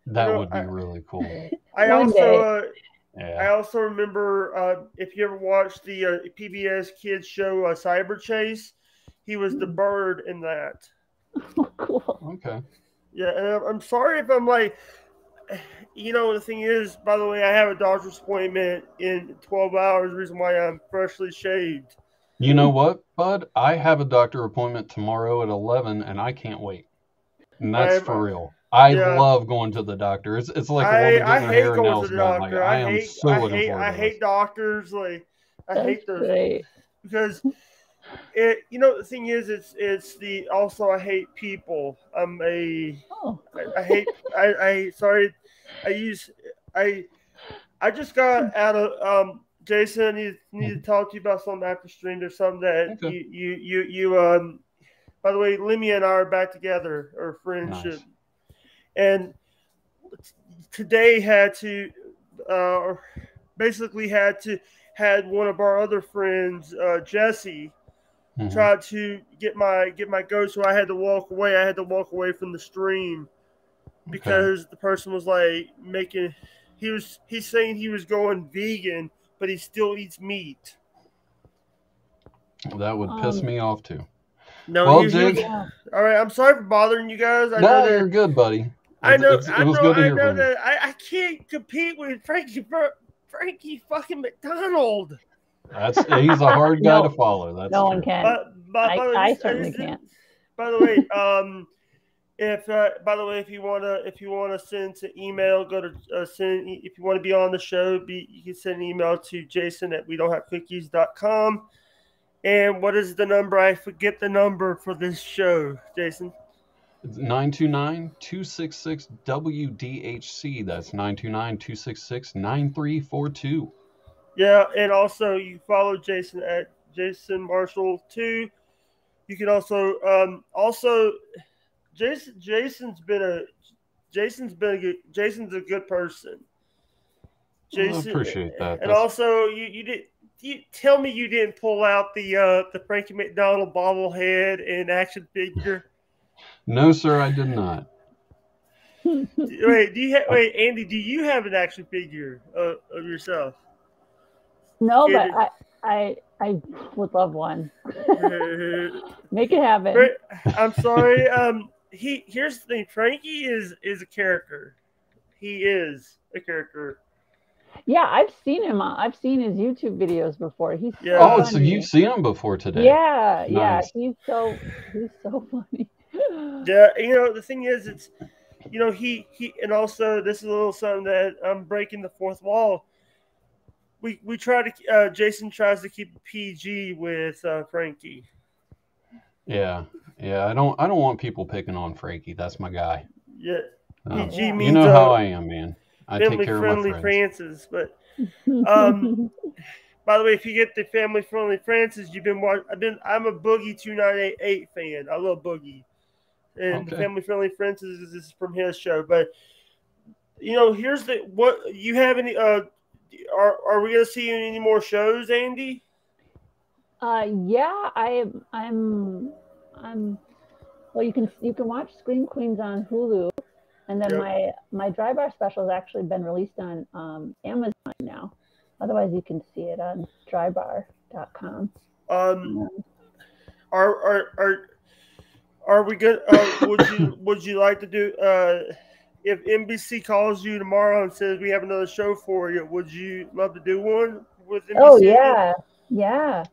That know, would be I- really cool. I also day. uh, I also remember uh, if you ever watched the uh, PBS kids show uh, Cyberchase, he was the bird in that Oh, cool. Okay. Yeah, and I'm- I'm sorry if I'm like, you know, the thing is, by the way, I have a doctor's appointment in 12 hours. Reason why I'm freshly shaved. You know what, bud? I have a doctor appointment tomorrow at 11 and I can't wait. And that's I'm- for real. I yeah. love going to the doctor. It's, it's like a I, woman I getting her hate hair and going nails to the done. Like, doctor. I I, am hate, so I looking hate, forward I to hate this. doctors. Like, I That's hate those great. because it. You know, the thing is, it's it's the also I hate people. I'm a Oh, I, I hate I, I sorry I use I I just got out of um Jason I need, need to talk to you about something after stream there's something that Okay. you, you you you um by the way Lemmy and I are back together or friendship Nice. and today had to uh basically had to had one of our other friends uh Jesse Mhm. tried to get my get my go so i had to walk away i had to walk away from the stream because the person was like making he was he's saying he was going vegan but he still eats meat That would piss Um, me off too. no Well, he was- he was- Jake- yeah. all right i'm sorry for bothering you guys i No, know you're that good, buddy. i know It's- i know, I know that I, I can't compete with frankie frankie fucking mcdonald That's he's a hard guy No. to follow. That's No true. one can. But, but I- by I certainly can't. By the way, um, if uh, by the way, if you wanna if you wanna send to email, go to uh, send. If you want to be on the show, be you can send an email to Jason at we don't have cookies.com. And what is the number? I forget the number for this show, Jason. It's 929-266-WDHC. That's 929-266-9342. Yeah, and also you follow Jason at Jason Marshall two. You can also um also Jason Jason's been a Jason's been a good Jason's a good person. Well, I appreciate that. And That's- also you you did you tell me you didn't pull out the uh the Frankie McDonald bobblehead and action figure. No, sir, I did not. wait, do you ha- wait, Andy? Do you have an action figure of, of yourself? No, but It- I, I, I would love one. Make it happen. I'm sorry. Um, he here's the thing. Frankie is is a character. He is a character. Yeah, I've seen him. I've seen his YouTube videos before. He's so Yeah. Oh, so you've seen him before today. Yeah, yeah. He's so he's so funny. Yeah, you know the thing is, it's you know he he and also this is a little something that I'm breaking the fourth wall. We we try to uh, Jason tries to keep it PG with uh, Frankie. Yeah. Yeah. I don't I don't want people picking on Frankie. That's my guy. Yeah, Uh, PG you means know uh, how I am, man. I take family care of my friendly. Francis, but Um, By the way, if you get the family friendly Francis, you've been watching. I've been. I'm a Boogie two nine eight eight fan. I love Boogie, and the Okay. family friendly Francis is is from his show. But you know, here's the what you have any. Uh, are are we gonna see you in any more shows, Andy? Uh, yeah, I I'm I'm. Well, you can you can watch Scream Queens on Hulu, and then Yep. my my dry bar special has actually been released on um, Amazon now. Otherwise, you can see it on drybar.com. Um, are are are are we good? Uh, would you would you like to do? Uh, if NBC calls you tomorrow and says we have another show for you, would you love to do one with NBC? Oh yeah, yeah.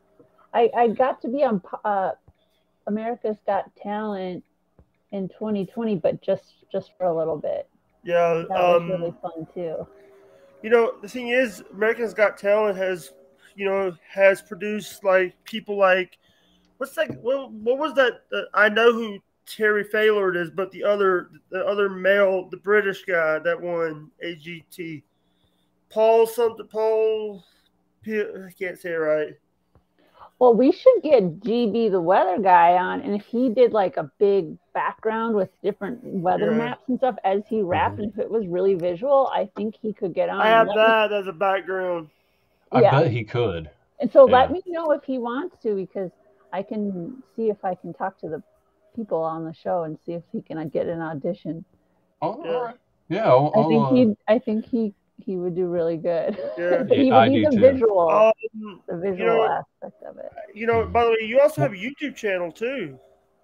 I I got to be on uh, America's Got Talent in 2020, but just just for a little bit. yeah. That was Um, really fun too. you know the thing is America's got talent has you know has produced like people like what's that what, what was that uh, i know who terry Faylord is but the other the other male the british guy that won agt paul something paul I can't say it right Well, we should get GB the weather guy on, and if he did like a big background with different weather Yeah. maps and stuff as he rapped, and if it was really visual, I think he could get on. i have Let me- that as a background I Yeah. bet he could. And so let me know if he wants to, because I can see if I can talk to the people on the show and see if he can uh, get an audition. Oh, Yeah. all right. Yeah, I'll, I I'll, think uh, he, I think he, he would do really good. Yeah. but he I would need do the too. visual, um, the visual know- aspect of it. you know by the way you also have a youtube channel too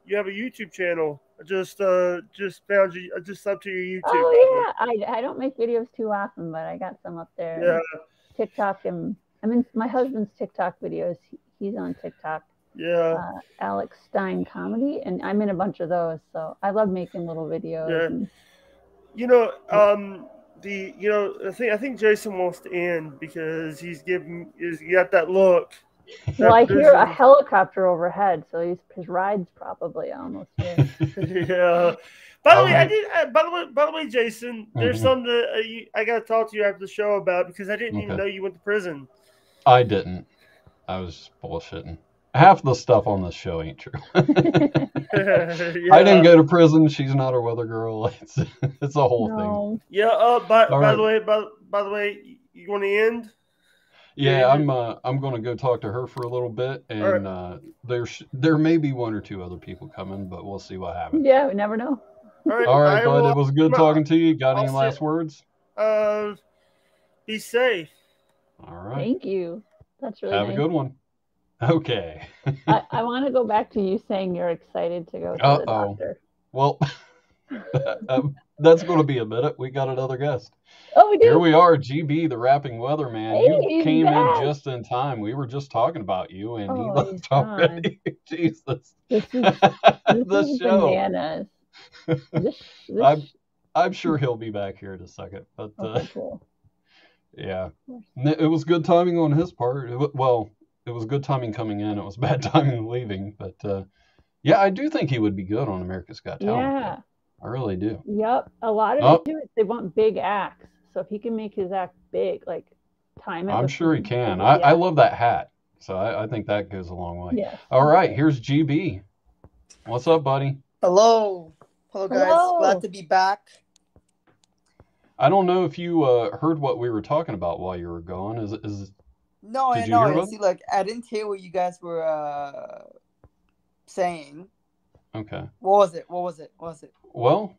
you have a YouTube channel. I just uh just found you. I just subbed to your YouTube. Oh yeah, I, I don't make videos too often, but I got some up there. Yeah. TikTok and I mean my husband's TikTok videos. He's on TikTok. Yeah. Uh, Alex Stein comedy, and I'm in a bunch of those. So I love making little videos. Yeah. and- You know, um, the you know, I think I think Jason wants to end because he's giving he's got that look. well, I That hear a helicopter overhead, so he's, his ride's probably almost here. yeah. By the way, I Um, did. Uh, by the way, by the way, Jason, there's Mhm. something that uh, you, I got to talk to you after the show about because I didn't even know you went to prison. I didn't. I was bullshitting. Half the stuff on this show ain't true. I didn't go to prison. She's not a weather girl. It's it's a whole thing. Yeah. Uh. By, All by right. the way, by, by the way, you want to end? Yeah, Yeah. I'm uh, I'm gonna go talk to her for a little bit, and All right. uh, there's there may be one or two other people coming, but we'll see what happens. Yeah, we never know. All right. All right, bud. will- It was good talking to you. Got any I'll last sit. words? Uh, be safe. All right. Thank you. That's really Have a good one. Okay. I, I want to go back to you saying you're excited to go to the Uh-oh. doctor. Well, um, that's going to be a minute. We got another guest. Oh, we do. Here we are, GB, the rapping weatherman. Hey, you came back. in just in time. We were just talking about you, and he Oh, left he's already. Jesus. This is, the this is show. bananas. This, this, I'm, I'm sure he'll be back here in a second. But uh, okay, cool. yeah, it was good timing on his part. It, well, it was good timing coming in. It was bad timing leaving. But uh, yeah, I do think he would be good on America's Got Talent. Yeah. I really do. Yep. A lot of Oh. it too. is They want big acts. So if he can make his act big, like time it. I'm sure he can. I. I love that hat. So I, I think that goes a long way. Yes. All right, here's GB. What's up, buddy? Hello. Hello, guys. Hello. Glad to be back. I don't know if you uh, heard what we were talking about while you were gone. Is is No, Did I you know. hear I about see. Like, I didn't hear what you guys were uh, saying. okay? What was it? What was it? What was it? Well,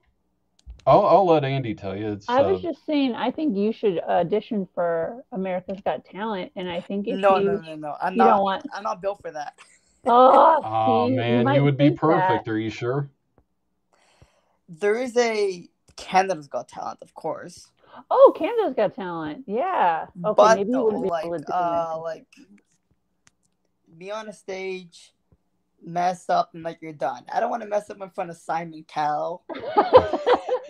I'll I'll let Andy tell you. It's I was uh, just saying, I think you should audition for America's Got Talent, and I think if No, you, no, no, no. I'm you not. don't want. I'm not built for that. Oh, oh see, man, might you would be think that. perfect. Are you sure? There is a Canada's Got Talent, of course. Oh, Canada's Got Talent. Yeah. Okay, but maybe you though, be like, uh, like, be on a stage, mess up, and like you're done. I don't want to mess up in front of Simon Cowell.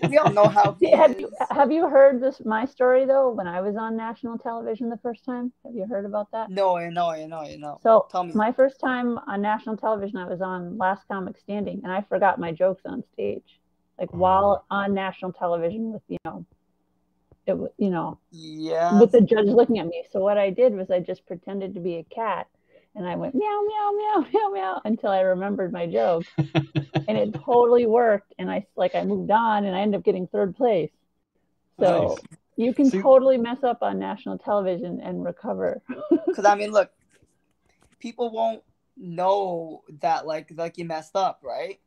We all know how he have is. you have you heard this my story though? When I was on national television the first time, have you heard about that? No, I know, I know, I know. So Tell me. my first time on national television, I was on Last Comic Standing, and I forgot my jokes on stage, like Oh. while on national television with you know, it wa- you know Yeah. with the judge looking at me. So what I did was I just pretended to be a cat, and I went meow meow meow meow meow until I remembered my joke, and it totally worked. And I like I moved on, and I ended up getting third place. So Nice. you can See- totally mess up on national television and recover. Because I mean, look, people won't know that like like you messed up, right?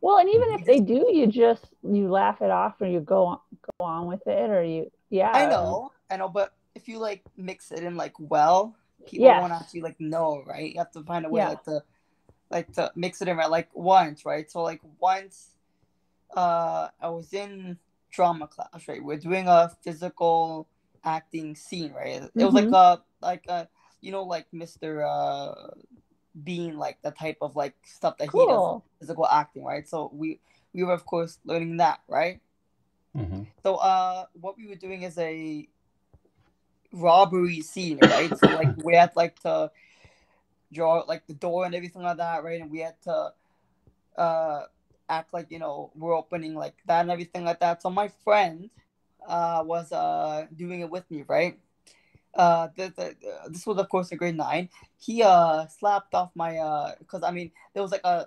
Well, and even if they do, you just you laugh it off, or you go on, go on with it, or you yeah. I know, I know, but if you like mix it in like well, people Yes. won't actually like know, right? You have to find a way Yeah. like to like to mix it in right like once, right? So like once uh I was in drama class, right? We're doing a physical acting scene, right? It was like Mhm. a like a you know like Mr. uh Bean like the type of like stuff that he does physical acting, right? So we we were of course learning that, right? hmm So uh what we were doing is a robbery scene, right? so like we had like to draw like the door and everything like that, right? And we had to uh act like you know we're opening like that and everything like that. So my friend uh was uh doing it with me, right? Uh, the, the, this was of course in grade nine. He uh slapped off my uh because I mean there was like a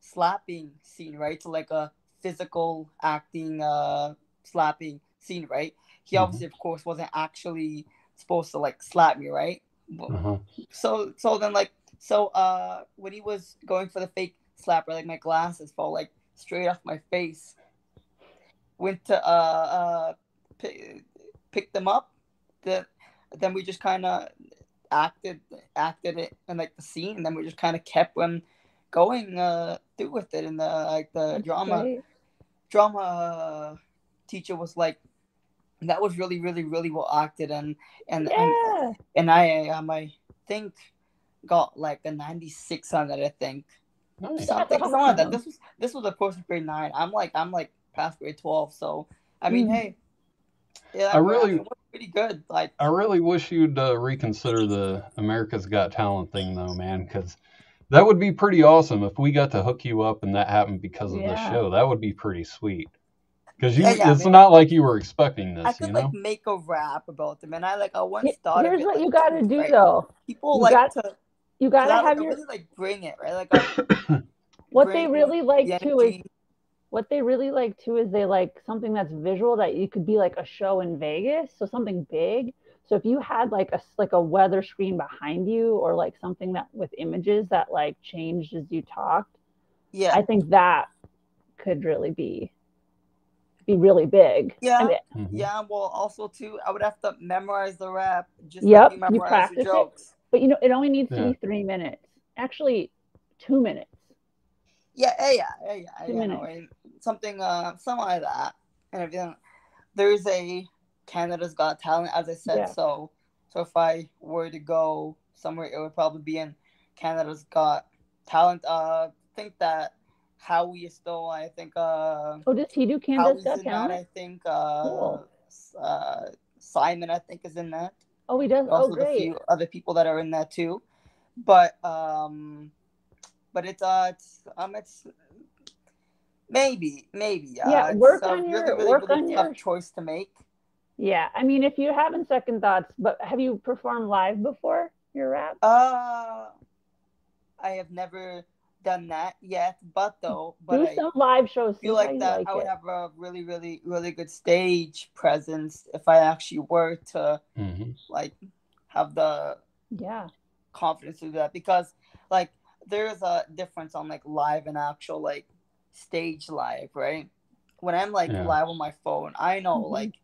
slapping scene, right? So like a physical acting uh slapping scene, right? He Mhm. obviously of course wasn't actually supposed to like slap me, right? Uh-huh. so so then like so uh when he was going for the fake slap, right, like my glasses fall like straight off my face. Went to uh uh pick, pick them up. The then we just kind of acted acted it in like the scene, and then we just kind of kept them going uh through with it and the like the That's drama great. drama uh, teacher was like that was really really really well acted and and and, Yeah. and I um I think got like a 96 on it I think Nice. something something like that this was this was of course grade 9 I'm like I'm like past grade 12 so I mean Mhm. hey yeah I we're- really- mean, we're pretty good like I really wish you'd uh, reconsider the America's Got Talent thing, though, man, because that would be pretty awesome if we got to hook you up and that happened because of the show. That would be pretty sweet. Because you, Yeah, yeah, it's man. not like you were expecting this. I this, could you know. like make a rap about them and I like I once He- thought of Here's it, what like, you got to do right? though. people You like got- to You got to I, like, have your really like bring it right like what they bring really like the too is energy. What they really like too is they like something that's visual that you could be like a show in Vegas, so something big. So if you had like a like a weather screen behind you or like something that with images that like changed as you talked, yeah I think that could really be be really big. Yeah. I mean, Mhm. Yeah, well, also too, I would have to memorize the rap. Just Yep, like you you practice the it. but you know, it only needs to be three minutes. Actually, two minutes. Yeah, yeah, yeah, yeah, you know, something, uh, something like that, and everything. There's a Canada's Got Talent, as I said. Yeah. So, so if I were to go somewhere, it would probably be in Canada's Got Talent. Uh, I think that Howie is still. I think. Uh, Oh, does he do Canada's Howie's Got in that. Talent? I think. Uh, Cool. uh, Simon, I think, is in that. Oh, he does. Oh, also the great. few other people that are in that too but um but it's uh it's um it's maybe maybe uh, Yeah, work a on really, your- really, work really on tough your- choice to make Yeah, I mean, if you're having second thoughts, but have you performed live before your rap? uh i have never done that yet but though but Do i some live shows. See feel like that like i would it. have a really really really good stage presence if i actually were to hmm like have the Yeah. confidence to do that because like there's a difference on like live and actual like stage live, right? When I'm like Yeah. live on my phone, I know Mhm. like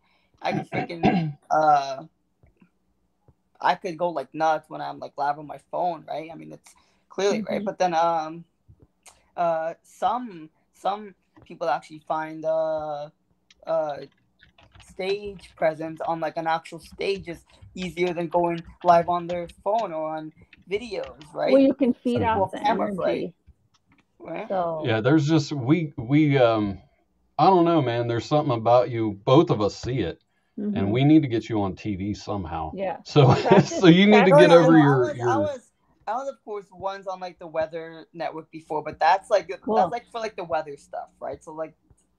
I can freaking uh I could go like nuts when I'm like live on my phone, right? I mean it's clearly right. Mhm. But then um uh some some people actually find uh uh stage presence on like an actual stage is easier than going live on their phone or on videos, right? Well, you can feed off people the energy. right? So Yeah, there's just we we um I don't know, man. There's something about you. Both of us see it, mhm. and we need to get you on TV somehow. yeah. So Practice- so you need to get yeah, over no, I your was, I your. was, I was, of course, ones on like the weather network before, but that's like Cool. that's like for like the weather stuff, right? So like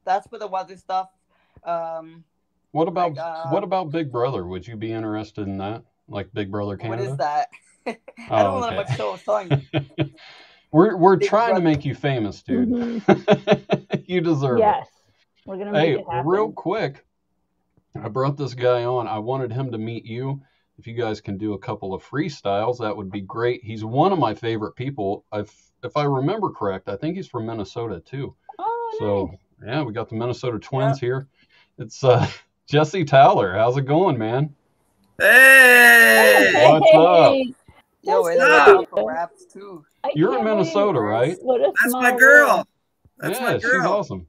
that's for the weather stuff. Um, What about like, what um, about Big Brother? Would you be interested in that? Like Big Brother what Canada? is that? I Oh, don't know okay. much shows telling you. we're we're Big trying to make you famous, dude. Mhm. you deserve it. Yes. We're gonna make Hey, it happen. real quick, I brought this guy on. I wanted him to meet you. If you guys can do a couple of freestyles, that would be great. He's one of my favorite people. If if I remember correct, I think he's from Minnesota too. Oh, So nice. yeah, we got the Minnesota Twins here. It's uh, Jesse Towler. How's it going, man? Hey! What's up? Hey, Yo, That's and up? raps too. I You're in Minnesota, right? What a That's my girl. That's yeah, my she's awesome.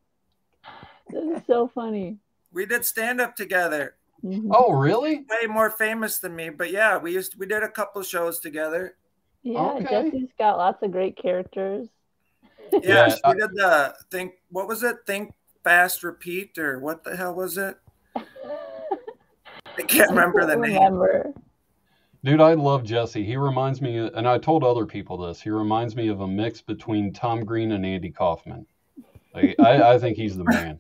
This is so funny. We did stand up together. Mhm. Oh, really? Way more famous than me, but yeah, we used we did a couple shows together. Yeah, Okay. Jesse's got lots of great characters. Yeah, Yeah, I- we did the think. What was it? Think fast, repeat, or what the hell was it? I can't remember the name. Remember. Dude, I love Jesse. He reminds me, and I told other people this. He reminds me of a mix between Tom Green and Andy Kaufman. Like, I, I think he's the man.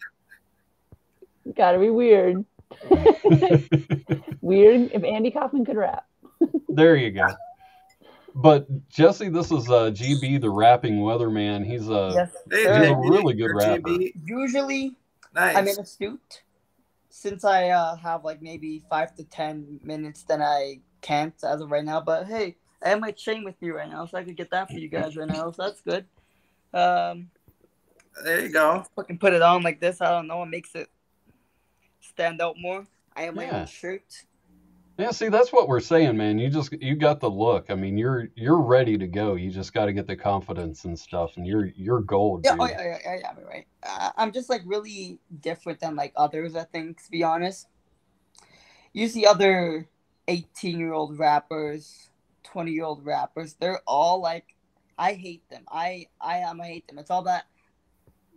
Gotta be weird. Weird if Andy Kaufman could rap. there you go. But Jesse, this is uh, GB, the rapping weatherman. He's a Yes. Hey, He's a JB, really good rapper. JB. Usually, Nice. I'm in a suit. Since I uh, have like maybe five to ten minutes, then I can't as of right now. But hey, I have my chain with me right now, so I could get that for you guys right now. So that's good. Um, there you go. fucking put it on like this. I don't know. It makes it stand out more. I have my Yeah. own shirt. Yeah, see, that's what we're saying, man. You just you got the look. I mean, you're you're ready to go. You just got to get the confidence and stuff, and you're you're gold, Yeah, dude. oh, yeah, yeah, yeah, yeah, you're right. Uh, I'm just like really different than like others, I think, to be honest. You see other 18 year old rappers, 20 year old rappers, they're all like, I hate them. I I am I hate them. It's all that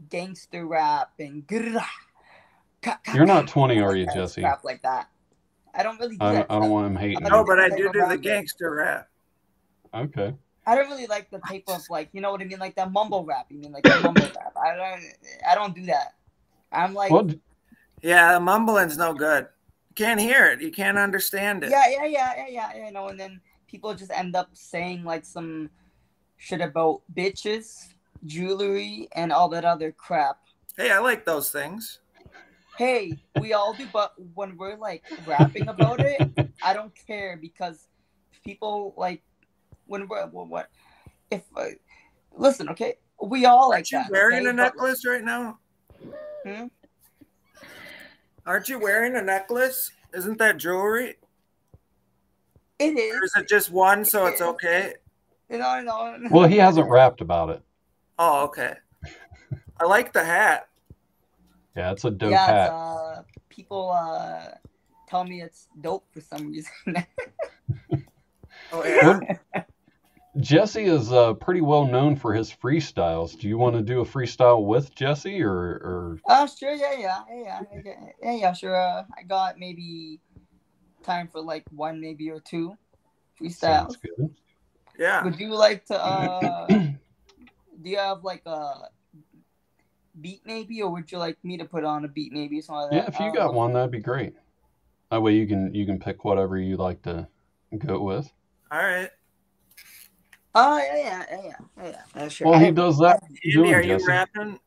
gangster rap and grrrah, ka- ka- You're not 20, are you, Jesse? Rap like that. I don't really do I that. don't, I don't want him hating. No, but I do do the gangster rap. you. Okay. I don't really like the type of like you know what I mean, like that mumble rap. You mean like that mumble rap? I don't I don't do that. I'm like Well, d- Yeah, mumbling's no good. Can't hear it. You can't understand it. Yeah, yeah, yeah, yeah, yeah, you know, and then people just end up saying like some shit about bitches, jewelry, and all that other crap. Hey, I like those things. Hey, we all do, but when we're like rapping about it, I don't care because people like when we're what, what if uh, listen, okay, we all like Aren't you that. wearing okay? a But- necklace right now? Hmm? Aren't you wearing a necklace? Isn't that jewelry? It is. Or is it just one, so it's okay? You know, no. well, he hasn't rapped about it. Oh, okay. I like the hat. Yeah, it's a dope yeah, hat. uh, people uh tell me it's dope for some reason. Oh yeah. Well, Jesse is uh, pretty well known for his freestyles. Do you want to do a freestyle with Jesse, or, or Oh, sure, yeah, yeah, yeah, yeah, yeah, yeah, yeah, sure. Uh, I got maybe time for like one, maybe or two freestyles. sounds good? Yeah. Would you like to? uh Do you have like a beat, maybe, or would you like me to put on a beat, maybe, something like Yeah, if you Uh, got one, that'd be great. That way you can you can pick whatever you like to go with. All right. Oh yeah, yeah, yeah, yeah, yeah, yeah, sure. Well, he does that. Andy, Doing are you Jesse. rapping?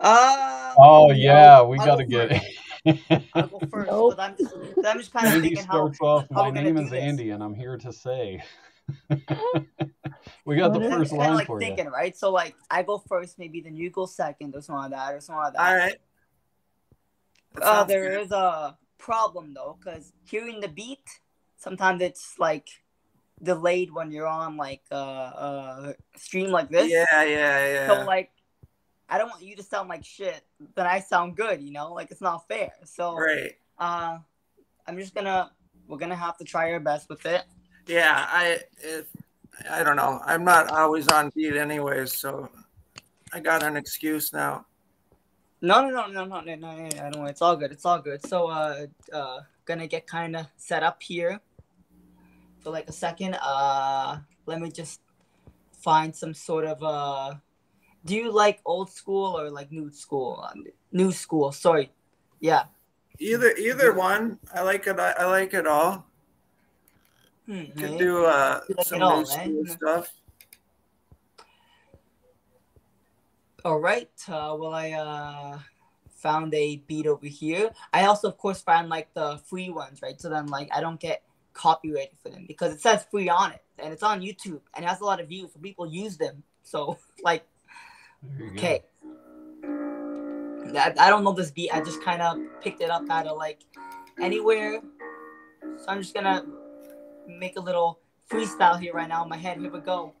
Uh, Oh yeah, we got to go get. I'll go first, Nope. but I'm just, I'm just kind of Andy thinking how. starts off. how My name do is this." Andy, and I'm here to say. we got the What is I'm first just kind line of like for you. thinking, right? So like, I go first, maybe then you go second, or something like that, or something like that. All right. That Uh, there good. is a problem though, because hearing the beat, sometimes it's like delayed when you're on like uh, uh stream like this. Yeah, yeah, yeah. So like, I don't want you to sound like shit, but I sound good. You know, like it's not fair. So Right. uh, I'm just gonna we're gonna have to try our best with it. Yeah, I it, I don't know. I'm not always on beat anyways, so I got an excuse now. No, no, no, no, no, no, no, no, no, no. It's all good. It's all good. So, uh, uh, gonna get kind of set up here for like a second. Uh, let me just find some sort of uh. Do you like old school or like new school? New school. Sorry. Yeah. Either either one. I like it. I, I like it all. Hmm, Could right? do uh like some all, new school right? stuff. All right. Uh, well, I uh found a beat over here. I also, of course, find like the free ones, right? So then, like, I don't get copyrighted for them because it says free on it, and it's on YouTube, and it has a lot of views, so people use them. So, like, There you go. okay. I, I don't know this beat. I just kind of picked it up out of like anywhere. So I'm just gonna make a little freestyle here right now in my head. Here we go.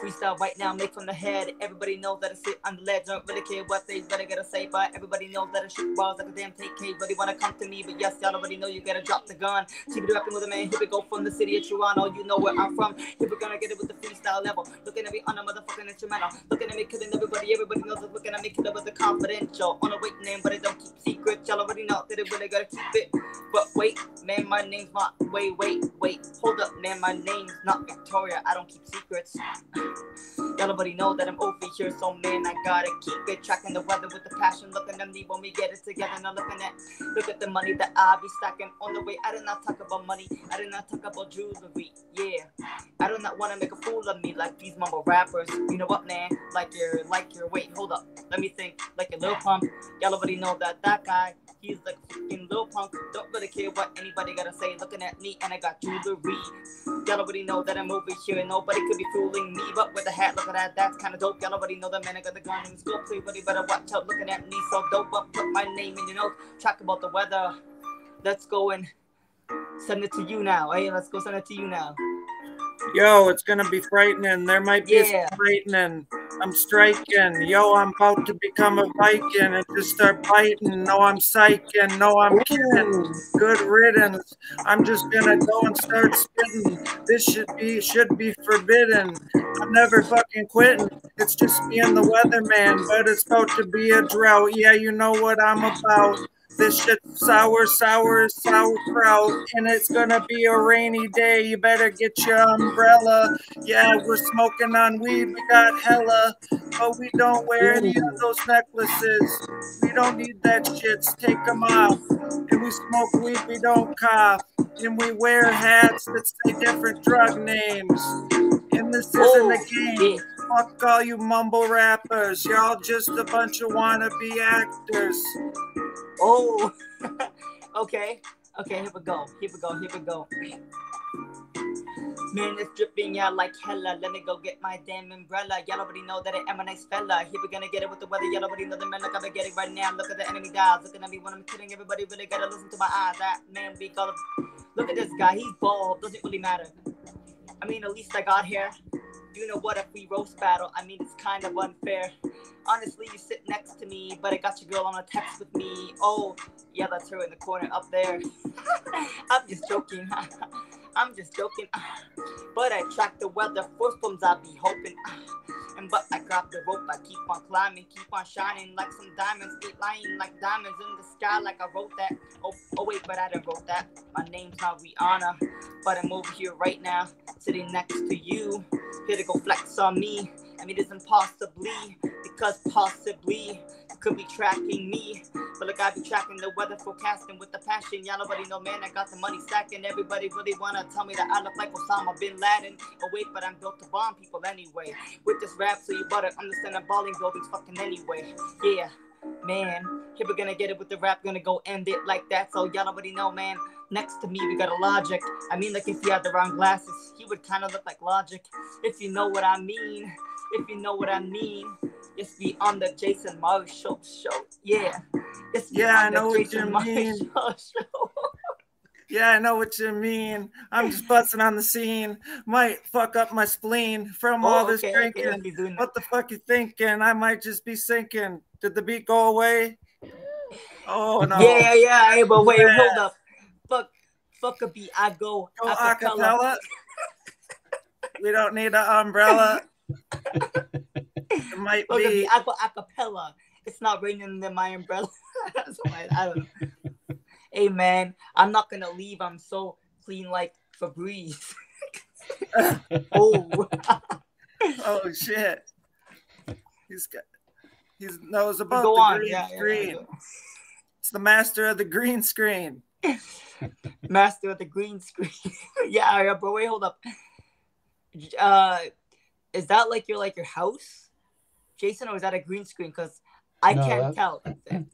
Freestyle right now, make from the head. Everybody knows that I sit on the ledge. Don't really care what they better gotta say, but everybody knows that I shoot balls like a damn take. Really wanna come to me, but yes, y'all already know you gotta drop the gun. See me rapping with a man. Here we go from the city of Toronto. You know where I'm from. Here we're gonna get it with the freestyle level. Looking at me on a motherfucking instrumental. Looking at me killing everybody. Everybody knows I'm looking at me killing with the confidential. On a wait name, but I don't keep secrets. Y'all already know that it really gotta keep it. But wait, man, my name's not. Wait, wait, wait. Hold up, man, my name's not Victoria. I don't keep secrets. Y'all already know that I'm over here, so man, I gotta keep it. Tracking the weather with the passion. Looking at me when we get it together. Now looking at, look at the money that I be stacking on the way. I did not talk about money. I did not talk about jewelry. Yeah, I do not want to make a fool of me like these mumble rappers. You know what, man? Like your, like your. Wait, hold up. Let me think. Like a little pump. Y'all already know that that guy. He's like fucking little punk. Don't really care what anybody gotta say. Looking at me and I got jewelry. Y'all already know that I'm over here and nobody could be fooling me. But with a hat, look at that, that's kinda dope. Y'all already know that man, I got the gun in the scope. Everybody better watch out looking at me so dope. Up, put my name in your notes. Talk about the weather. Let's go and send it to you now. Hey, let's go send it to you now. Yo, it's gonna be frightening. There might be Yeah. some frightening. I'm striking. Yo, I'm about to become a Viking and just start biting. No, I'm psyching. No, I'm kidding. Good riddance. I'm just gonna go and start spitting. This should be should be forbidden. I'm never fucking quitting. It's just me and the weatherman, but it's about to be a drought. Yeah, you know what I'm about. This shit sour, sour, sauerkraut, and it's gonna be a rainy day. You better get your umbrella. Yeah, we're smoking on weed, we got hella, but we don't wear any of those necklaces. We don't need that shit. Take them off. And we smoke weed, we don't cough. And we wear hats that say different drug names. And this isn't a oh, game. Fuck all you mumble rappers. Y'all just a bunch of wannabe actors. Oh, okay. Okay, here we go. Here we go. Here we go. Man, it's dripping, out like hella. Let me go get my damn umbrella. Y'all already know that I am a nice fella. Here we gonna get it with the weather. Y'all already know the man, like I'm getting right now. Look at the enemy guys. Looking at me when I'm kidding. Everybody really gotta listen to my eyes. That man, call him. Look at this guy. He's bald. Doesn't really matter. I mean, at least I got hair. You know what? If we roast battle, I mean, it's kind of unfair. Honestly, you sit next to me, but I got your girl on a text with me. Oh, yeah, that's her in the corner up there. I'm just joking. I'm just joking. But I track the weather. Ones I be hoping. And but I grab the rope, I keep on climbing, keep on shining like some diamonds, keep lying like diamonds in the sky, like I wrote that. Oh, oh wait, but I didn't wrote that. My name's not Rihanna, but I'm over here right now, sitting next to you, here to go flex on me. I mean, it's impossibly because possibly could be tracking me, but look, I be tracking the weather forecasting with the passion. Y'all already know, man, I got the money stacking. Everybody really wanna tell me that I look like Osama bin Laden. Oh wait, but I'm built to bomb people anyway. With this rap, so you better understand I'm balling buildings fucking anyway. Yeah, man, here we're gonna get it with the rap, gonna go end it like that. So y'all already know, man. Next to me, we got a logic. I mean, like if he had the wrong glasses, he would kind of look like logic. If you know what I mean. If you know what I mean. Yes, be on the Jason Marshall show. Show, Yeah. Yes, Yeah, I know what you mean. show. Yeah, I know what you mean. I'm just busting on the scene. Might fuck up my spleen from all Oh, this okay, okay, drinking. Doing What the fuck you thinking? I might just be sinking. Did the beat go away? Oh no. Yeah, yeah, yeah. Hey, but wait, Yeah. hold up. Fuck, fuck a beat. I go Go acapella. acapella. we don't need an umbrella. It might be. go acapella. It's not raining in my umbrella. so I, I don't know. Hey man, I'm not gonna leave. I'm so clean like Febreze. oh, Oh shit. He's got. He knows about Go the on, green yeah, yeah, screen. yeah. It's the master of the green screen. master of the green screen. yeah, yeah, but wait, hold up. Uh, is that like your like your house, Jason, or is that a green screen? Because I No, can't that- tell.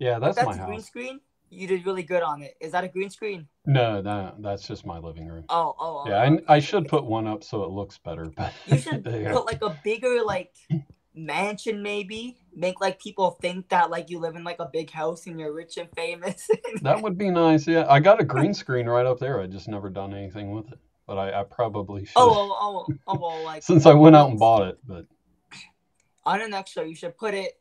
Yeah, If that's, that's my a green screen. You did really good on it. Is that a green screen? No, no, that's just my living room. Oh, oh, oh. Yeah, I, I should put one up so it looks better, but You should you put like a bigger like mansion, maybe. Make like people think that like you live in like a big house and you're rich and famous. that would be nice. Yeah, I got a green screen right up there. I just never done anything with it, but I, I probably should oh, oh, oh, oh, well, like since I went out and bought it. But on the next show, you should put it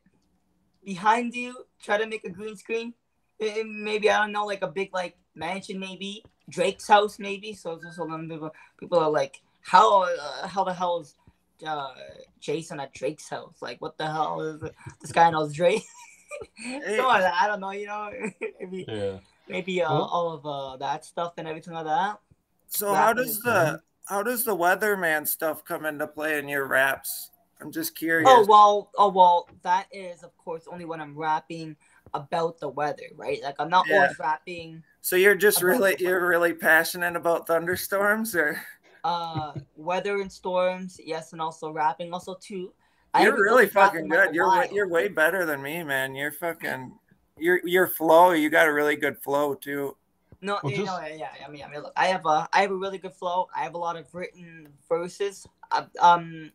behind you. Try to make a green screen. Eh, Maybe I don't know, like a big like mansion, maybe Drake's house, maybe. So so, so then people people are like, how uh, how the hell is uh, Jason at Drake's house? Like, what the hell is this guy knows Drake? Something like that. I don't know. You know, maybe yeah, maybe uh, Well- all of uh, that stuff and everything like that. So how does the how does the weatherman stuff come into play in your raps? I'm just curious. Oh well, oh well, that is of course only when I'm rapping about the weather, right? Like I'm not Yeah. always rapping So you're just really you're really passionate about thunderstorms, or uh weather and storms, yes, and also rapping, also too. I you're really fucking good. You're while. you're way better than me, man. You're fucking your your flow. You got a really good flow too. No, Well, you know, yeah, I mean, I mean, look, I have a, I have a really good flow. I have a lot of written verses. I, um,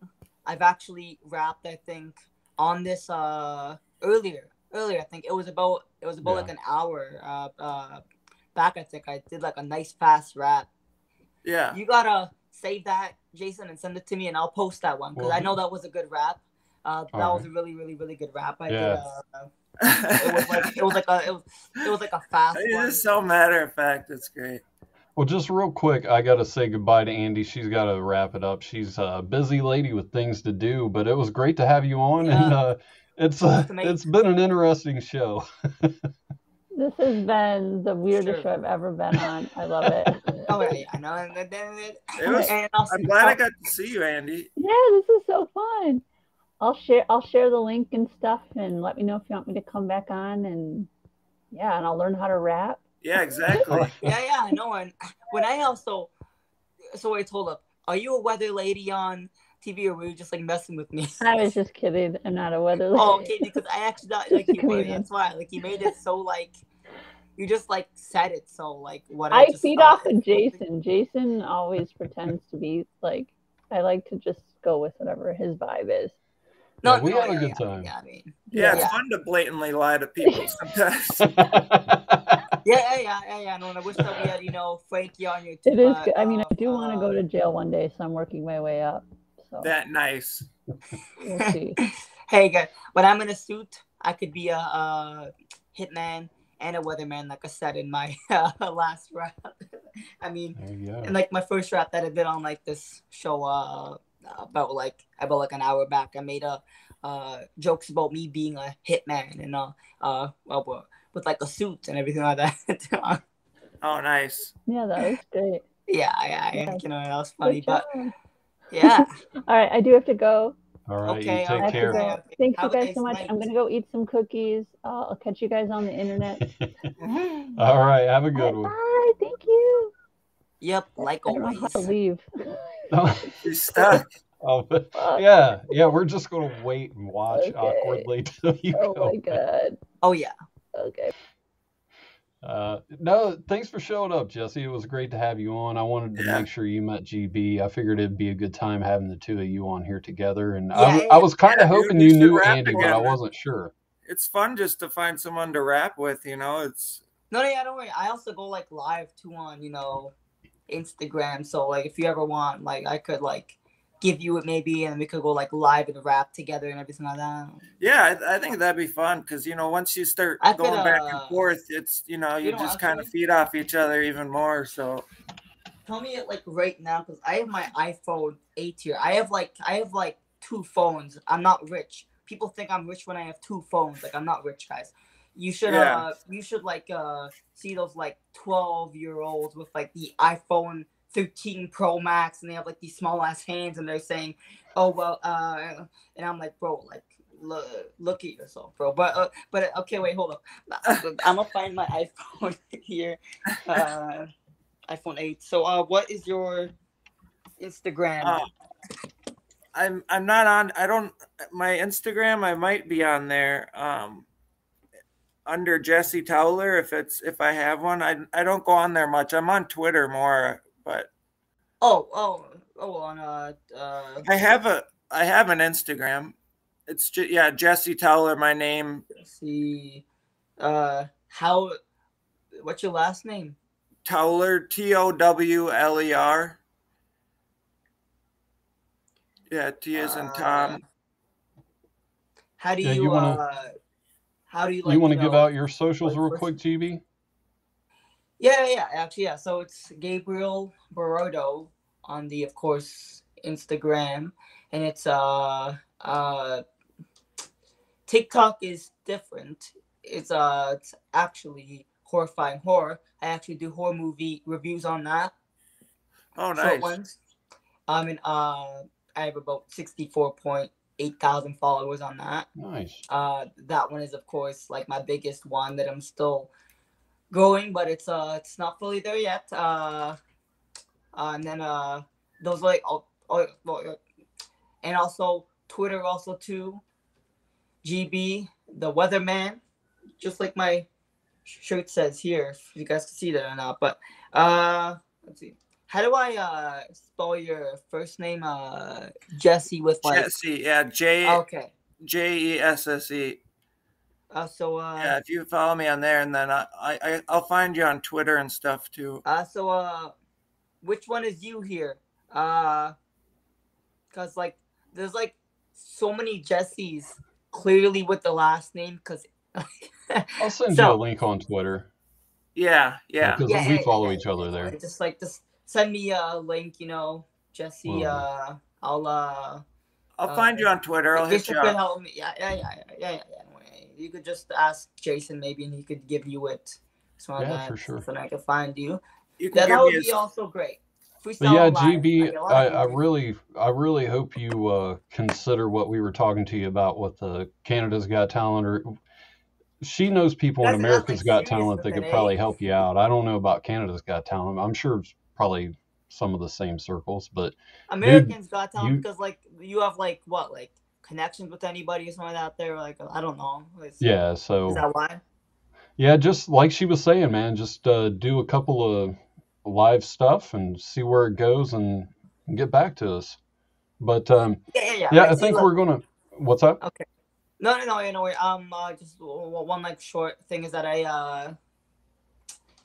I've actually rapped, I think, on this uh earlier, earlier. I think it was about, it was about Yeah. like an hour, uh, uh, back. I think I did like a nice fast rap. Yeah. You gotta save that, Jason, and send it to me, and I'll post that one because Well, I know that was a good rap. Uh, that All was a really, really, really good rap. I Yeah. did. Uh, it was like it was like a it was it was like a fast It's one. just so matter of fact. It's great. Well, just real quick, I got to say goodbye to Andy. She's got to wrap it up. She's a busy lady with things to do, but it was great to have you on, and uh, it's uh, it's been an interesting show. This has been the weirdest Sure. show I've ever been on. I love it. Oh yeah, yeah, I know. And then, then It was- and I'm glad I got to see you, Andy. Yeah, this is so fun. I'll share I'll share the link and stuff and let me know if you want me to come back on and yeah, and I'll learn how to rap. Yeah, exactly. yeah, yeah, I know. And when I also, so I told him, "Are you a weather lady on TV, or were you just like messing with me?" I was just kidding. I'm not a weather oh, okay, because I actually thought like you were. Comedian. That's why. Like you made it so like, you just like said it so like what I, I just feed off of Jason. Jason always pretends to be like I like to just go with whatever his vibe is. No, Yeah, we no, had a good time. Yeah, I mean, Yeah, Yeah. it's fun to blatantly lie to people sometimes. yeah, yeah, yeah, yeah, yeah. No, and I wish that we had you know Frankie on your team. It is good. I mean, I do want to go to jail one day, so I'm working my way up. So that nice. we'll see. hey, guys, when I'm in a suit, I could be a, uh hitman and a weatherman, like I said in my uh, last rap. I mean, There you go. and like my first rap that I did on like this show, uh, about like about like an hour back, I made a uh jokes about me being a hitman and uh uh well, well, with like a suit and everything like that. Oh, nice. Yeah, that was great. yeah, yeah, yeah, you know that was funny, but yeah. All right, I do have to go. All right, Okay, you take care. go. Thanks you Have a guys nice so much. night. I'm gonna go eat some cookies. Uh, I'll catch you guys on the internet. All right, have a Bye. good one. Bye. Thank you. Yep, like I don't know how to always. leave. You're stuck. Oh, yeah, yeah, we're just gonna wait and watch Okay. awkwardly till you Oh go. my god. Oh yeah. Okay. Uh, no, thanks for showing up, Jesse. It was great to have you on. I wanted to Yeah. make sure you met GB. I figured it'd be a good time having the two of you on here together. And Yeah, I, yeah, I was kind of dude, hoping we you knew rap Andy, but I wasn't sure. It's fun just to find someone to rap with, you know. It's No, no, yeah, don't worry. I also go like live too on, you know, Instagram. So like, if you ever want, like, I could like give you it maybe, and we could go like live and rap together and everything like that. yeah, I, I think that'd be fun because you know once you start I could, going back and uh, forth, it's you know you, you know, just kind of feed off each other even more. So Tell me it like right now, because I have my iPhone 8 here. I have like I have like two phones. I'm not rich. People think I'm rich when I have two phones. Like I'm not rich, guys. You should Yeah. uh you should like uh see those like 12 year olds with like the iPhone 13 Pro Max and they have like these small ass hands and they're saying, oh well uh and I'm like bro like look look at yourself bro but uh, but okay wait hold up I'm gonna find my iPhone here uh iPhone 8 so uh what is your Instagram uh, I'm I'm not on. I don't my Instagram. I might be on there. Um, under Jesse Towler if it's if I have one. I I don't go on there much. I'm on Twitter more, but oh oh oh on uh uh I have a I have an Instagram. It's just yeah, Jesse Towler, my name. let's uh how what's your last name Towler T O W L E R. Yeah, T is in Uh, Tom. how do Yeah, you, you wanna- uh how do you like you want to know, give out your socials like, real quick, GB? Yeah, yeah, yeah, actually, yeah. So it's Gabriel Barodo on the, of course, Instagram, and it's uh uh TikTok is different. It's uh it's actually horrifying horror. I actually do horror movie reviews on that. Oh, short nice. ones. I mean, uh, I have about sixty-four point eight thousand followers on that. Nice. Uh, that one is of course like my biggest one that I'm still growing, but it's uh it's not fully there yet. Uh, uh and then uh those like oh, oh, oh, and also Twitter also too. GB the Weatherman, just like my shirt says here. If you guys can see that or not, but uh, let's see. How do I uh spell your first name? Uh, Jesse with like. Jesse, yeah, J Okay. J E S S E. Uh, so uh, Yeah, if you follow me on there, and then I, I I- I'll find you on Twitter and stuff too. Uh, so uh, which one is you here? Uh, cause like there's like so many Jessies clearly with the last name. Cause I'll send So- you a link on Twitter Yeah, yeah. because Yeah, we yeah, follow yeah, each other there. just like just send me a link. You know, Jesse. Uh, I'll uh. I'll uh, find you on Twitter. I'll hit you could up. help me. Yeah, yeah, yeah, yeah, yeah, yeah. yeah. Anyway, You could just ask Jason maybe, and he could give you it. So Yeah, that, for sure. So I can find you. You can That, would me a be also great. But Freestyle yeah, GB, like a lot I, I really, I really hope you uh, consider what we were talking to you about with the Canada's Got Talent. Or she knows people in America's Got Talent that could probably help you out. I don't know about Canada's Got Talent. I'm sure it's probably some of the same circles, but Americans got talent because like you have like what like connections with anybody or something out there. Like I don't know. Is, yeah. So Is that why? Yeah, just like she was saying, man, just uh, do a couple of live stuff and see where it goes and get back to us. But um, Yeah, yeah, yeah. yeah, right, I think we're gonna. What's up? Okay. No, no, no. You know, um, uh, just one like short thing is that I uh,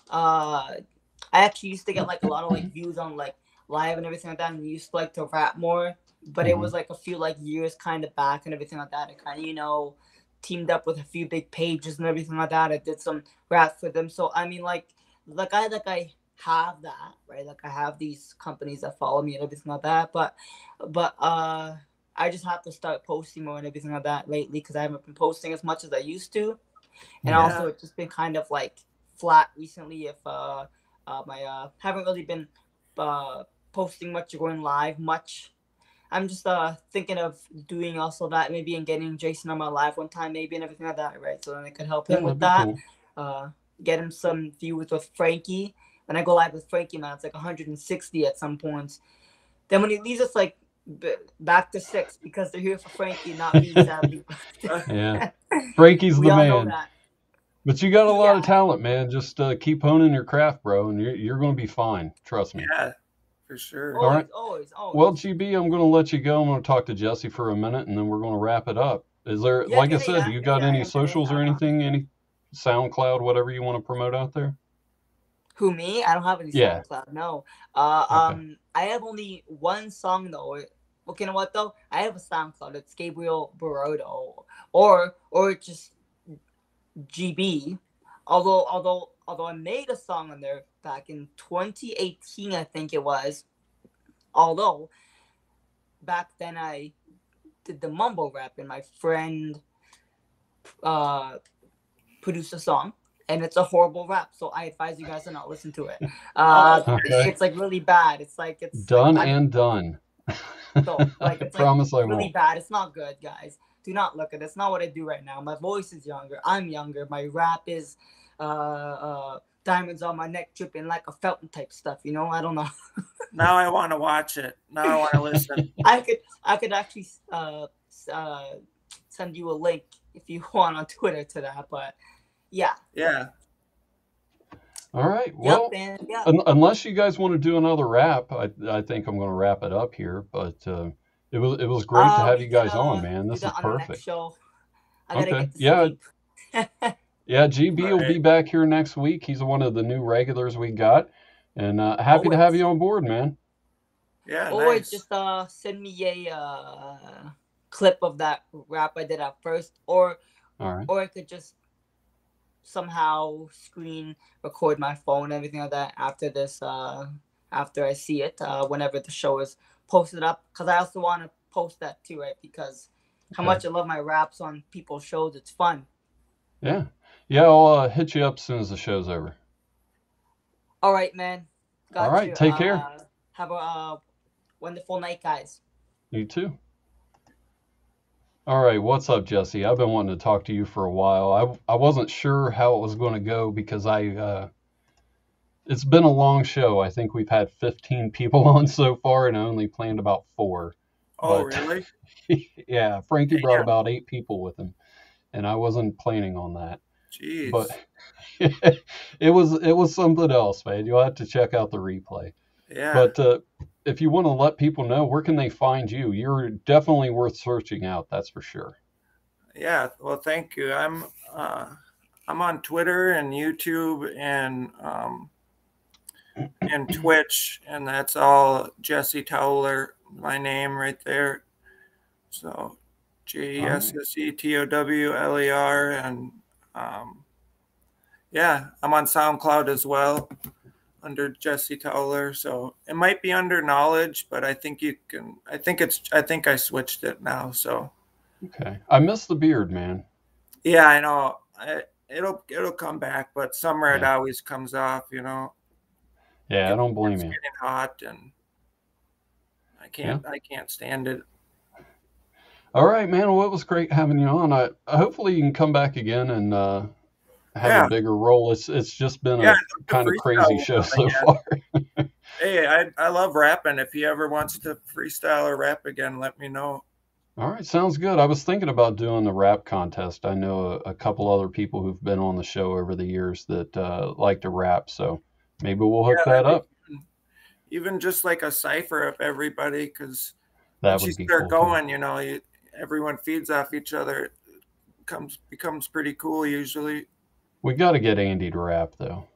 uh, I actually used to get like a lot of like views on like live and everything like that, and used to like to rap more. But it was like a few like years kind of back and everything like that. I kind of you know teamed up with a few big pages and everything like that. I did some rap for them. So I mean, like, like I like I have that right. Like I have these companies that follow me and everything like that. But, but uh, I just have to start posting more and everything like that lately because I haven't been posting as much as I used to, and Yeah. also it's just been kind of like flat recently. If uh, uh my uh haven't really been uh posting much or going live much. I'm just uh thinking of doing also that maybe and getting Jason on my live one time maybe and everything like that, right? So then I could help him Yeah, with that. cool. Uh, get him some views with Frankie. When I go live with Frankie, man, it's like 160 at some points. Then when he leaves us like back to six because they're here for Frankie, not me, sadly. Yeah, Frankie's the man. That. But you got a lot of talent, man. Just uh, keep honing your craft, bro, and you're you're gonna be fine. Trust me. Yeah, for sure. All right. Always, always. Well, GB, I'm going to let you go. I'm going to talk to Jesse for a minute, and then we're going to wrap it up. Is there, Yeah, like I said, yeah, you got yeah, any yeah, socials or anything, any SoundCloud, whatever you want to promote out there? Who me? I don't have any Yeah. SoundCloud. No. Uh, Okay. um, I have only one song though. Okay, you know what though? I have a SoundCloud. It's Gabriel Barodo, or or just GB. Although although although I made a song on there back in 2018, I think it was. Although back then I did the mumble rap, and my friend uh produced a song and it's a horrible rap so i advise you guys to not listen to it uh Okay. it's like really bad it's like it's Done I- and done. so, like, I it's promise I like really won't. bad it's not good guys do not look at it it's not what i do right now my voice is younger i'm younger my rap is uh uh diamonds on my neck dripping like a fountain type stuff you know i don't know Now I want to watch it. Now I want to listen. i could i could actually uh uh send you a link if you want on twitter to that but yeah Yeah. All right. Well, man, yeah. un- unless you guys want to do another wrap, I, I think I'm going to wrap it up here. But uh, it was it was great to Uh, have you guys uh, on, man. This is that on the next perfect. show. I Okay. get Yeah. Yeah, GB will be back here next week. He's one of the new regulars we got, and uh, happy to have you on board, man. Yeah. or nice. just uh send me a uh clip of that rap I did at first, or All right. or I could just somehow screen record my phone and everything like that after this uh after I see it uh whenever the show is posted it up because I also want to post that too right because how Okay. much I love my raps on people's shows it's fun Yeah. Yeah, I'll uh, hit you up as soon as the show's over. all right man got All right, you. take care. Uh, have a uh, wonderful night guys You too. All right, what's up, Jesse? I've been wanting to talk to you for a while. I I wasn't sure how it was going to go because I uh, it's been a long show. I think we've had 15 people on so far, and I only planned about four. oh, but- really? yeah, Frankie brought about eight people with him, and I wasn't planning on that. Jeez. But it was it was something else, man. You'll have to check out the replay. yeah. But uh, if you want to let people know, where can they find you? You're definitely worth searching out. That's for sure. Yeah, well, thank you. I'm uh, I'm on Twitter and YouTube and um, and Twitch, and that's all Jesse Towler, my name right there. So J E S S E T O W L E R, and um, yeah, I'm on SoundCloud as well under Jesse Towler. So it might be under Knowledge, but I think you can. I think it's. I think I switched it now. So Okay. I miss the beard, man. yeah, I know. I, it'll it'll come back, but summer it always comes off. You know, Yeah, I don't blame it's you. getting hot, and I can't. I can't stand it. All right, man. Well, it was great having you on. I hopefully you can come back again and uh, have Yeah. a bigger role. It's it's just been Yeah, a I'd love to kind of crazy show so again. far. Hey, I I love rapping. If he ever wants to freestyle or rap again, let me know. All right, sounds good. I was thinking about doing the rap contest. I know a, a couple other people who've been on the show over the years that uh, like to rap, so maybe we'll hook Yeah, that up. Even just like a cipher of everybody, because That once you start cool too. going, you know, you, everyone feeds off each other. It comes becomes pretty cool usually. We got to get Andy to rap though.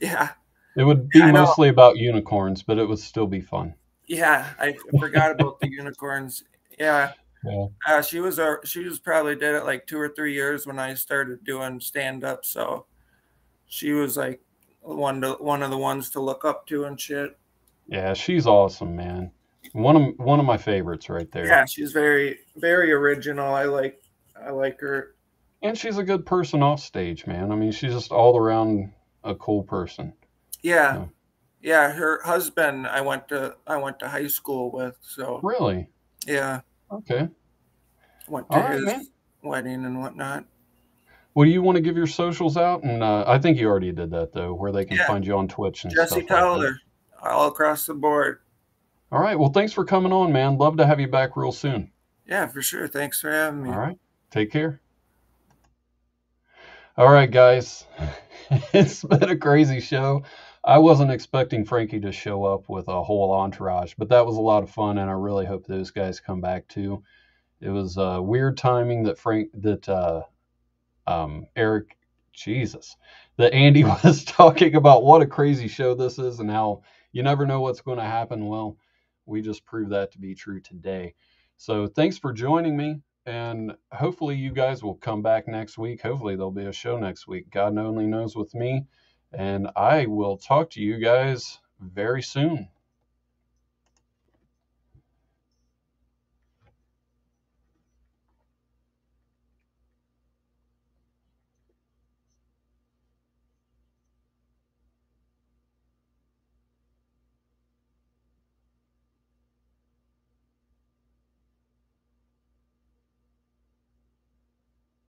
Yeah, It would be Yeah, mostly about unicorns, but it would still be fun. yeah. I forgot about the unicorns. Yeah. Yeah. Uh, she was a she was probably did it like two or three years when I started doing stand up. So she was like one to one of the ones to look up to and shit. Yeah, she's awesome, man. One of one of my favorites right there. Yeah, she's very very original. I like I like her. And she's a good person off stage, man. I mean, she's just all around a cool person. Yeah. Yeah, her husband I went to I went to high school with. So Really? yeah, Okay. went to All right, his man. wedding and whatnot. Well, do you want to give your socials out? And uh, I think you already did that though, where they can Yeah. find you on Twitch and Jesse stuff like that. All across the board. All right. Well, thanks for coming on, man. Love to have you back real soon. Yeah, for sure. Thanks for having me. All right. Take care. All right, guys. it's been a crazy show. I wasn't expecting Frankie to show up with a whole entourage, but that was a lot of fun, and I really hope those guys come back too. It was uh, weird timing that Frank that uh, um, Eric, Jesus, that Andy was talking about what a crazy show this is and how you never know what's going to happen. Well, we just proved that to be true today. So thanks for joining me. And hopefully you guys will come back next week. Hopefully there'll be a show next week. God only knows with me. And I will talk to you guys very soon.